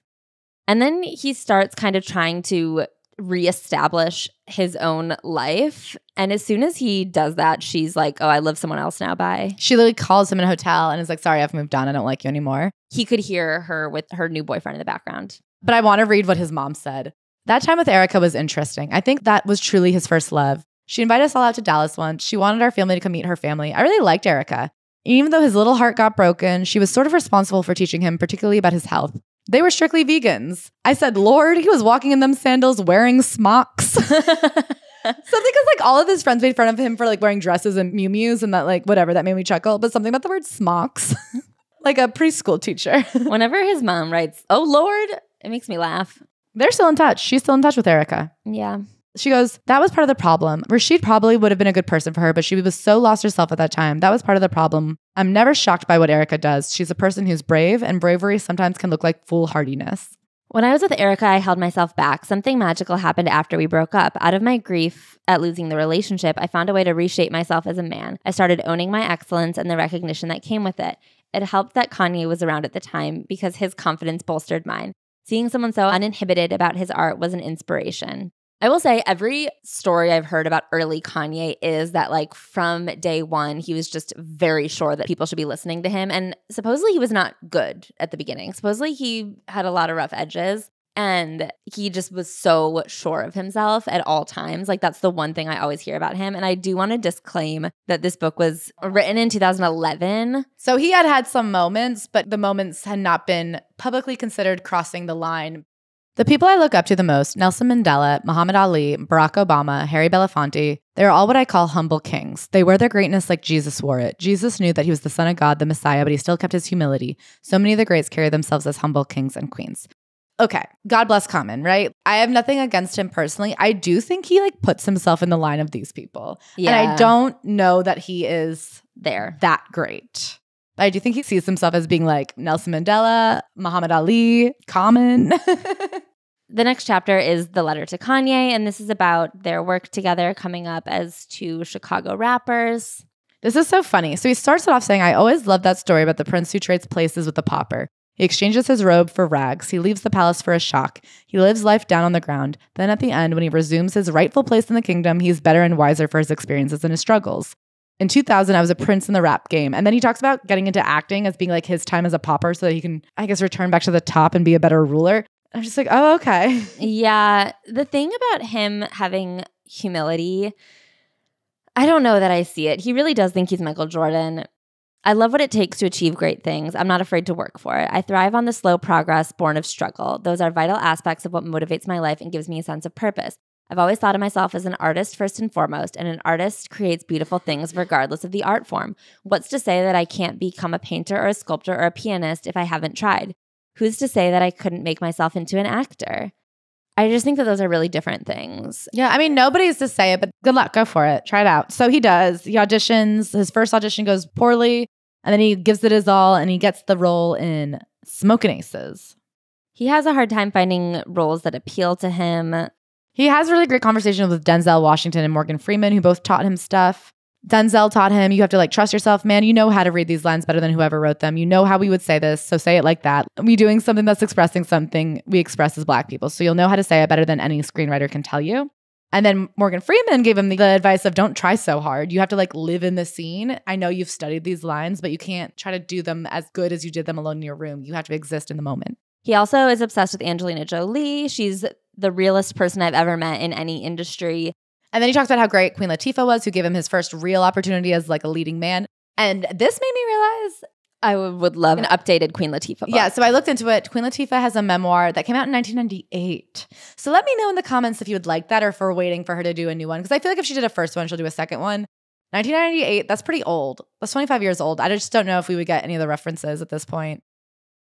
[SPEAKER 2] And then he starts kind of trying to reestablish his own life. And as soon as he does that, she's like, Oh, I love someone else now. Bye.
[SPEAKER 1] she literally calls him in a hotel and is like, sorry, I've moved on. I don't like you anymore.
[SPEAKER 2] He could hear her with her new boyfriend in the background.
[SPEAKER 1] But I want to read what his mom said. That time with Erykah was interesting. I think that was truly his first love. She invited us all out to Dallas once. She wanted our family to come meet her family. I really liked Erykah. Even though his little heart got broken, she was sort of responsible for teaching him, particularly about his health. They were strictly vegans. I said, Lord, he was walking in them sandals wearing smocks. something because like all of his friends made fun of him for like wearing dresses and Mew Mews and that like whatever that made me chuckle. But something about the word smocks, like a preschool teacher.
[SPEAKER 2] Whenever his mom writes, Oh Lord, it makes me laugh.
[SPEAKER 1] They're still in touch. She's still in touch with Erykah.
[SPEAKER 2] Yeah.
[SPEAKER 1] She goes, That was part of the problem. Rashid probably would have been a good person for her, but she was so lost herself at that time. That was part of the problem. I'm never shocked by what Erykah does. She's a person who's brave, and bravery sometimes can look like foolhardiness.
[SPEAKER 2] When I was with Erykah, I held myself back. Something magical happened after we broke up. Out of my grief at losing the relationship, I found a way to reshape myself as a man. I started owning my excellence and the recognition that came with it. It helped that Kanye was around at the time because his confidence bolstered mine. Seeing someone so uninhibited about his art was an inspiration. I will say every story I've heard about early Kanye is that like from day 1 he was just very sure that people should be listening to him and supposedly he was not good at the beginning. Supposedly he had a lot of rough edges and he just was so sure of himself at all times. Like that's the one thing I always hear about him and I do want to disclaim that this book was written in 2011.
[SPEAKER 1] So he had had some moments, but the moments had not been publicly considered crossing the line. The people I look up to the most Nelson Mandela, Muhammad Ali, Barack Obama, Harry Belafonte they're all what I call humble kings. They wear their greatness like Jesus wore it. Jesus knew that he was the Son of God, the Messiah, but he still kept his humility. So many of the greats carry themselves as humble kings and queens. Okay, God bless Common, right? I have nothing against him personally. I do think he like puts himself in the line of these people. And I don't know that he is
[SPEAKER 2] there.
[SPEAKER 1] that great. I do think he sees himself as being like Nelson Mandela, Muhammad Ali, Common.
[SPEAKER 2] The next chapter is the letter to Kanye, and this is about their work together coming up as two Chicago rappers.
[SPEAKER 1] this is so funny. So he starts it off saying, I always loved that story about the prince who trades places with the pauper. He exchanges his robe for rags. He leaves the palace for a shock. He lives life down on the ground. Then at the end, when he resumes his rightful place in the kingdom, he's better and wiser for his experiences and his struggles. In 2000, I was a prince in the rap game. And then he talks about getting into acting as being like his time as a popper so that he can, I guess, return back to the top and be a better ruler. I'm just like, oh, okay.
[SPEAKER 2] Yeah. The thing about him having humility, I don't know that I see it. He really does think he's Michael Jordan. I love what it takes to achieve great things. I'm not afraid to work for it. I thrive on the slow progress born of struggle. Those are vital aspects of what motivates my life and gives me a sense of purpose. I've always thought of myself as an artist first and foremost, and an artist creates beautiful things regardless of the art form. What's to say that I can't become a painter or a sculptor or a pianist if I haven't tried? Who's to say that I couldn't make myself into an actor? I just think that those are really different things.
[SPEAKER 1] Yeah, I mean, nobody's to say it, but good luck. Go for it. Try it out. So he does. He auditions. His first audition goes poorly, and then he gives it his all, and he gets the role in Smokin' Aces.
[SPEAKER 2] He has a hard time finding roles that appeal to him.
[SPEAKER 1] He has really great conversations with Denzel Washington and Morgan Freeman, who both taught him stuff. Denzel taught him, you have to like trust yourself, man. You know how to read these lines better than whoever wrote them. You know how we would say this. So say it like that. We doing something that's expressing something we express as black people. So you'll know how to say it better than any screenwriter can tell you. And then Morgan Freeman gave him the, advice of don't try so hard. You have to like live in the scene. I know you've studied these lines, but you can't try to do them as good as you did them alone in your room. You have to exist in the moment.
[SPEAKER 2] He also is obsessed with Angelina Jolie. She's the realest person I've ever met in any industry.
[SPEAKER 1] And then he talks about how great Queen Latifah was, who gave him his first real opportunity as like a leading man. And this made me realize
[SPEAKER 2] I would love an updated Queen Latifah. Book.
[SPEAKER 1] Yeah, so I looked into it. Queen Latifah has a memoir that came out in 1998. So let me know in the comments if you would like that or if we're waiting for her to do a new one. Because I feel like if she did a first one, she'll do a second one. 1998, that's pretty old. That's 25 years old. I just don't know if we would get any of the references at this point.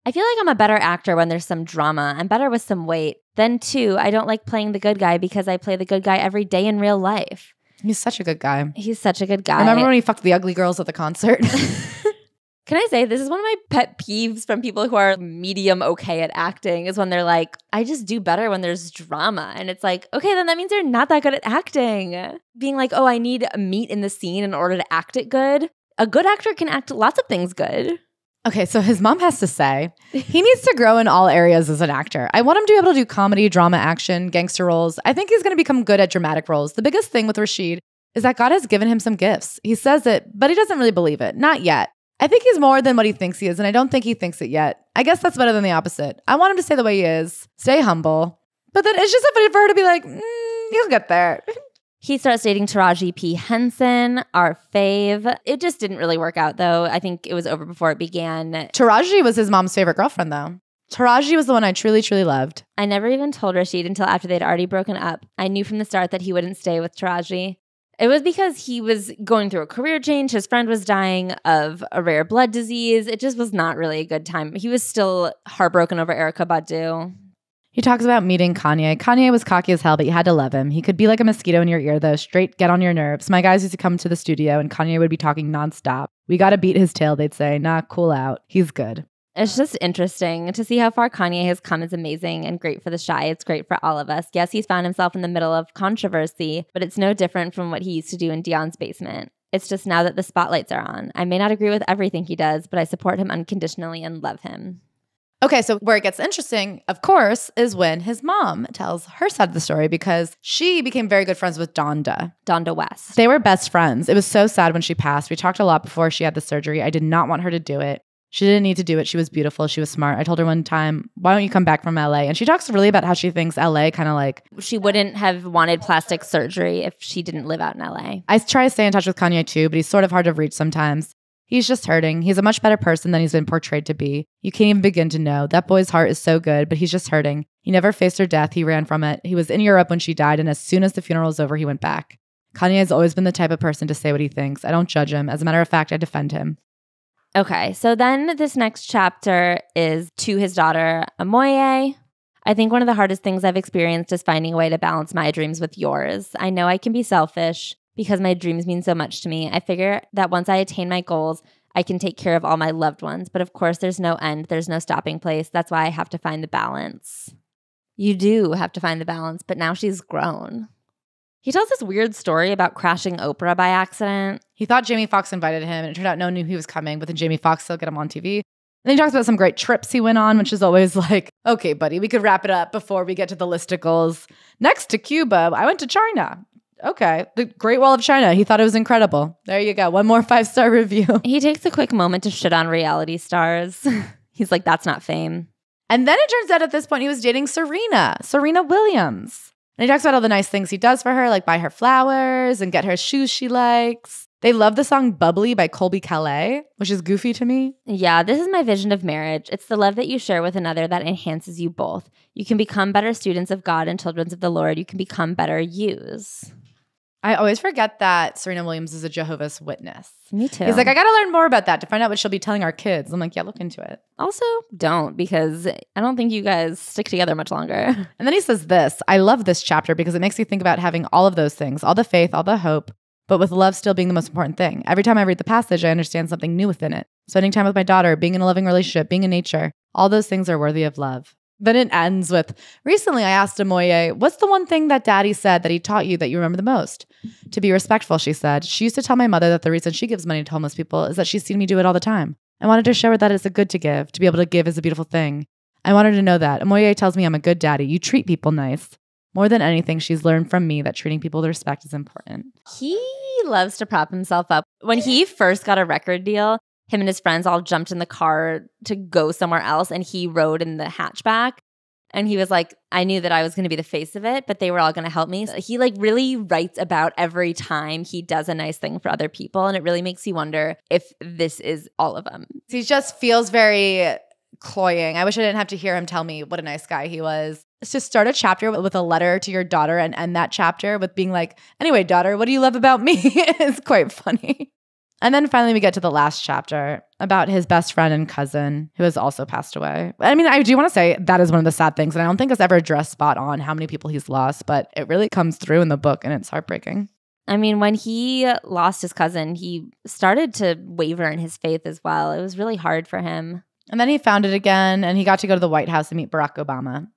[SPEAKER 2] I feel like I'm a better actor when there's some drama. I'm better with some weight. Then, too, I don't like playing the good guy because I play the good guy every day in real life.
[SPEAKER 1] He's such a good guy.
[SPEAKER 2] He's such a good guy.
[SPEAKER 1] Remember when he fucked the ugly girls at the concert?
[SPEAKER 2] Can I say this is one of my pet peeves from people who are medium okay at acting is when they're like, I just do better when there's drama. And it's like, okay, then that means you're not that good at acting. Being like, oh, I need meat in the scene in order to act it good. A good actor can act lots of things good.
[SPEAKER 1] Okay, so his mom has to say he needs to grow in all areas as an actor. I want him to be able to do comedy, drama, action, gangster roles. I think he's going to become good at dramatic roles. The biggest thing with Rashid is that God has given him some gifts. He says it, but he doesn't really believe it. Not yet. I think he's more than what he thinks he is, and I don't think he thinks it yet. I guess that's better than the opposite. I want him to stay the way he is, stay humble. But then it's just so funny for her to be like, mm, you'll get there.
[SPEAKER 2] He starts dating Taraji P. Henson, our fave. It just didn't really work out, though. I think it was over before it began.
[SPEAKER 1] Taraji was his mom's favorite girlfriend, though. Taraji was the one I truly, truly loved.
[SPEAKER 2] I never even told Rashid until after they'd already broken up. I knew from the start that he wouldn't stay with Taraji. It was because he was going through a career change. His friend was dying of a rare blood disease. It just was not really a good time. He was still heartbroken over Erykah Badu.
[SPEAKER 1] He talks about meeting Kanye. Kanye was cocky as hell, but you had to love him. He could be like a mosquito in your ear, though, straight get on your nerves. My guys used to come to the studio and Kanye would be talking nonstop. We got to beat his tail, they'd say. Nah, cool out. He's good.
[SPEAKER 2] It's just interesting to see how far Kanye has come is amazing and great for the Chi. It's great for all of us. Yes, he's found himself in the middle of controversy, but it's no different from what he used to do in Dion's basement. It's just now that the spotlights are on. I may not agree with everything he does, but I support him unconditionally and love him.
[SPEAKER 1] Okay, so where it gets interesting, of course, is when his mom tells her side of the story because she became very good friends with Donda.
[SPEAKER 2] Donda West.
[SPEAKER 1] They were best friends. It was so sad when she passed. We talked a lot before she had the surgery. I did not want her to do it. She didn't need to do it. She was beautiful. She was smart. I told her one time, why don't you come back from LA? And she talks really about how she thinks LA kind of like.
[SPEAKER 2] She wouldn't have wanted plastic surgery if she didn't live out in LA.
[SPEAKER 1] I try to stay in touch with Kanye too, but he's sort of hard to reach sometimes. He's just hurting. He's a much better person than he's been portrayed to be. You can't even begin to know. That boy's heart is so good, but he's just hurting. He never faced her death. He ran from it. He was in Europe when she died, and as soon as the funeral was over, he went back. Kanye has always been the type of person to say what he thinks. I don't judge him. As a matter of fact, I defend him.
[SPEAKER 2] Okay, so then this next chapter is to his daughter, Omoye. I think one of the hardest things I've experienced is finding a way to balance my dreams with yours. I know I can be selfish because my dreams mean so much to me. I figure that once I attain my goals, I can take care of all my loved ones. But of course, there's no end, there's no stopping place. That's why I have to find the balance. You do have to find the balance, but now she's grown. He tells this weird story about crashing Oprah by accident.
[SPEAKER 1] He thought Jamie Foxx invited him, and it turned out no one knew he was coming, but then Jamie Foxx still get him on TV. And he talks about some great trips he went on, which is always like, okay, buddy, we could wrap it up before we get to the listicles. Next to Cuba, I went to China. Okay, the Great Wall of China. He thought it was incredible. There you go. One more five star review.
[SPEAKER 2] He takes a quick moment to shit on reality stars. He's like, that's not fame.
[SPEAKER 1] And then it turns out at this point he was dating Serena, Serena Williams. And he talks about all the nice things he does for her, like buy her flowers and get her shoes she likes. They love the song Bubbly by Colbie Caillat, which is goofy to me.
[SPEAKER 2] Yeah, this is my vision of marriage. It's the love that you share with another that enhances you both. You can become better students of God and children of the Lord. You can become better yous.
[SPEAKER 1] I always forget that Serena Williams is a Jehovah's Witness.
[SPEAKER 2] Me too.
[SPEAKER 1] He's like, I got to learn more about that to find out what she'll be telling our kids. I'm like, yeah, look into it.
[SPEAKER 2] also don't because I don't think you guys stick together much longer.
[SPEAKER 1] And then he says this I love this chapter because it makes me think about having all of those things all the faith, all the hope, but with love still being the most important thing. Every time I read the passage, I understand something new within it. Spending time with my daughter, being in a loving relationship, being in nature, all those things are worthy of love. Then it ends with Recently, I asked Omoye, What's the one thing that daddy said that he taught you that you remember the most? To be respectful, she said. She used to tell my mother that the reason she gives money to homeless people is that she's seen me do it all the time. I wanted to show her that it's a good to give. To be able to give is a beautiful thing. I wanted to know that. Omoye tells me I'm a good daddy. You treat people nice. More than anything, she's learned from me that treating people with respect is important.
[SPEAKER 2] He loves to prop himself up. When he first got a record deal, him and his friends all jumped in the car to go somewhere else and he rode in the hatchback. And he was like, I knew that I was going to be the face of it, but they were all going to help me. So he like really writes about every time he does a nice thing for other people. And it really makes you wonder if this is all of them.
[SPEAKER 1] He just feels very cloying. I wish I didn't have to hear him tell me what a nice guy he was. To start a chapter with a letter to your daughter and end that chapter with being like, anyway, daughter, what do you love about me? it's quite funny. And then finally, we get to the last chapter about his best friend and cousin who has also passed away. I mean, I do want to say that is one of the sad things. And I don't think it's ever addressed spot on how many people he's lost, but it really comes through in the book and it's heartbreaking.
[SPEAKER 2] I mean, when he lost his cousin, he started to waver in his faith as well. It was really hard for him.
[SPEAKER 1] And then he found it again and he got to go to the White House and meet Barack Obama.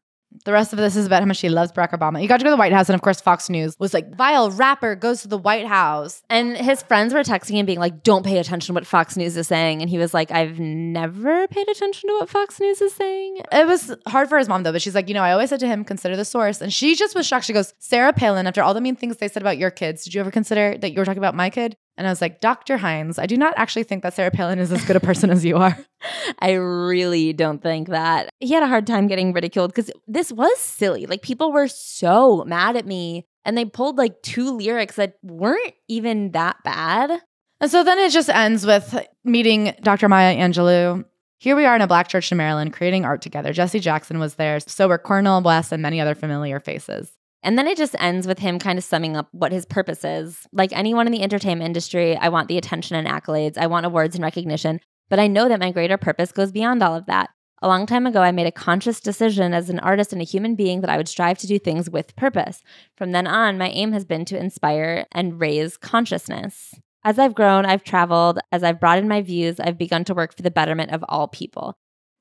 [SPEAKER 1] The rest of this is about how much she loves Barack Obama. He got to go to the White House, and of course, Fox News was like, "Vile rapper goes to the White House."
[SPEAKER 2] And his friends were texting him, being like, don't pay attention to what Fox News is saying. And he was like, I've never paid attention to what Fox News is saying.
[SPEAKER 1] It was hard for his mom though, but she's like, you know, I always said to him, consider the source. And she just was shocked. She goes, Sarah Palin, after all the mean things they said about your kids, did you ever consider that you were talking about my kid? And I was like, Dr. Hines, I do not actually think that Sarah Palin is as good a person as you are.
[SPEAKER 2] I really don't think that. He had a hard time getting ridiculed because this was silly. Like, people were so mad at me. And they pulled like two lyrics that weren't even that bad.
[SPEAKER 1] And so then it just ends with meeting Dr. Maya Angelou. Here we are in a black church in Maryland creating art together. Jesse Jackson was there. So were Cornel West and many other familiar faces.
[SPEAKER 2] And then it just ends with him kind of summing up what his purpose is. Like anyone in the entertainment industry, I want the attention and accolades, I want awards and recognition, but I know that my greater purpose goes beyond all of that. A long time ago, I made a conscious decision as an artist and a human being that I would strive to do things with purpose. From then on, my aim has been to inspire and raise consciousness. As I've grown, I've traveled. As I've broadened my views, I've begun to work for the betterment of all people.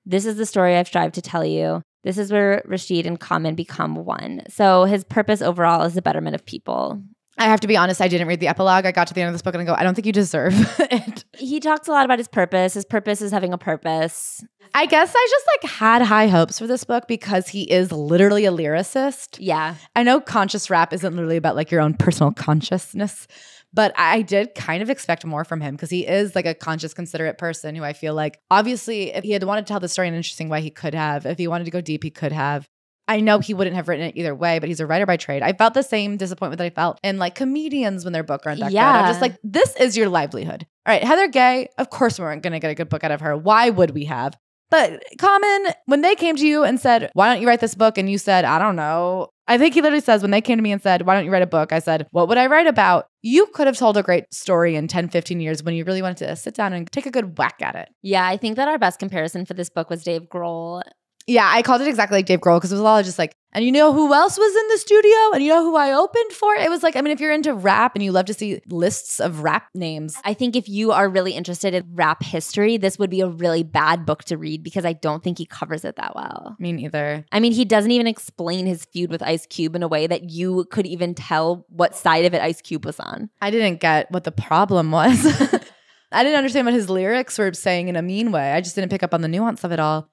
[SPEAKER 2] This is the story I've strived to tell you. This is where Rashid and Common become one. So his purpose overall is the betterment of people.
[SPEAKER 1] I have to be honest, I didn't read the epilogue. I got to the end of this book and I go, I don't think you deserve it.
[SPEAKER 2] He talks a lot about his purpose. His purpose is having a purpose.
[SPEAKER 1] I guess I just like had high hopes for this book because he is literally a lyricist.
[SPEAKER 2] Yeah.
[SPEAKER 1] I know conscious rap isn't literally about like your own personal consciousness, but I did kind of expect more from him because he is like a conscious, considerate person who I feel like obviously if he had wanted to tell the story in an interesting way, he could have. If he wanted to go deep, he could have. I know he wouldn't have written it either way, but he's a writer by trade. I felt the same disappointment that I felt in like comedians when their book aren't that good.
[SPEAKER 2] Yeah.
[SPEAKER 1] I'm just like, this is your livelihood. All right, Heather Gay, of course we weren't gonna get a good book out of her. Why would we have? But Common, when they came to you and said, Why don't you write this book? And you said, I don't know. I think he literally says, When they came to me and said, Why don't you write a book? I said, What would I write about? You could have told a great story in 10, 15 years when you really wanted to sit down and take a good whack at it.
[SPEAKER 2] Yeah, I think that our best comparison for this book was Dave Grohl.
[SPEAKER 1] Yeah, I called it exactly like Dave Grohl because it was all just like, and you know who else was in the studio? And you know who I opened for? It was like, I mean, if you're into rap and you love to see lists of rap names,
[SPEAKER 2] I think if you are really interested in rap history, this would be a really bad book to read because I don't think he covers it that well.
[SPEAKER 1] me neither.
[SPEAKER 2] I mean, he doesn't even explain his feud with Ice Cube in a way that you could even tell what side of it Ice Cube was on.
[SPEAKER 1] I didn't get what the problem was. I didn't understand what his lyrics were saying in a mean way. I just didn't pick up on the nuance of it all.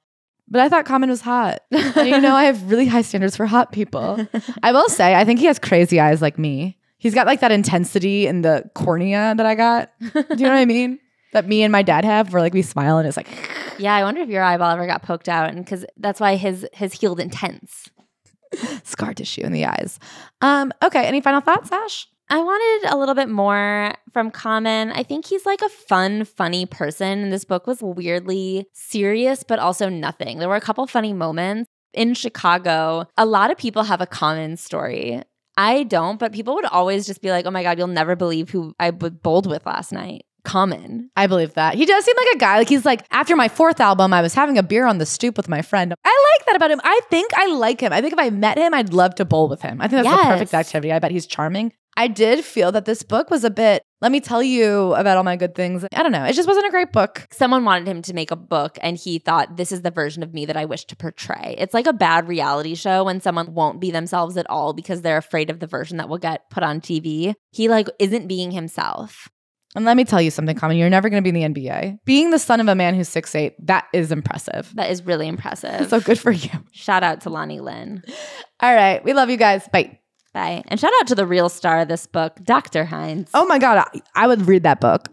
[SPEAKER 1] But I thought Common was hot. You know, I have really high standards for hot people. I will say, I think he has crazy eyes like me. He's got like that intensity in the cornea that I got. Do you know what I mean? That me and my dad have, where like we smile and it's like,
[SPEAKER 2] Yeah, I wonder if your eyeball ever got poked out, and because that's why his his healed intense.
[SPEAKER 1] scar tissue in the eyes. Um, okay, any final thoughts, Ash?
[SPEAKER 2] I wanted a little bit more from Common. I think he's like a fun, funny person. And this book was weirdly serious, but also nothing. There were a couple funny moments. In Chicago, a lot of people have a common story. I don't, but people would always just be like, oh my God, you'll never believe who I was bowled with last night. Common.
[SPEAKER 1] I believe that. He does seem like a guy. Like he's like, after my fourth album, I was having a beer on the stoop with my friend. I like that about him. I think I like him. I think if I met him, I'd love to bowl with him. I think that's the perfect activity. I bet he's charming. I did feel that this book was a bit, let me tell you about all my good things. I don't know. It just wasn't a great book.
[SPEAKER 2] Someone wanted him to make a book, and he thought, this is the version of me that I wish to portray. It's like a bad reality show when someone won't be themselves at all because they're afraid of the version that will get put on TV. He like isn't being himself.
[SPEAKER 1] And let me tell you something, Common. You're never going to be in the NBA. Being the son of a man who's six eight, that is impressive.
[SPEAKER 2] That is really impressive.
[SPEAKER 1] So good for you.
[SPEAKER 2] Shout out to Lonnie Lynn.
[SPEAKER 1] All right. We love you guys.
[SPEAKER 2] Bye. And shout out to the real star of this book, Dr. Hines.
[SPEAKER 1] Oh my God. I, I would read that book.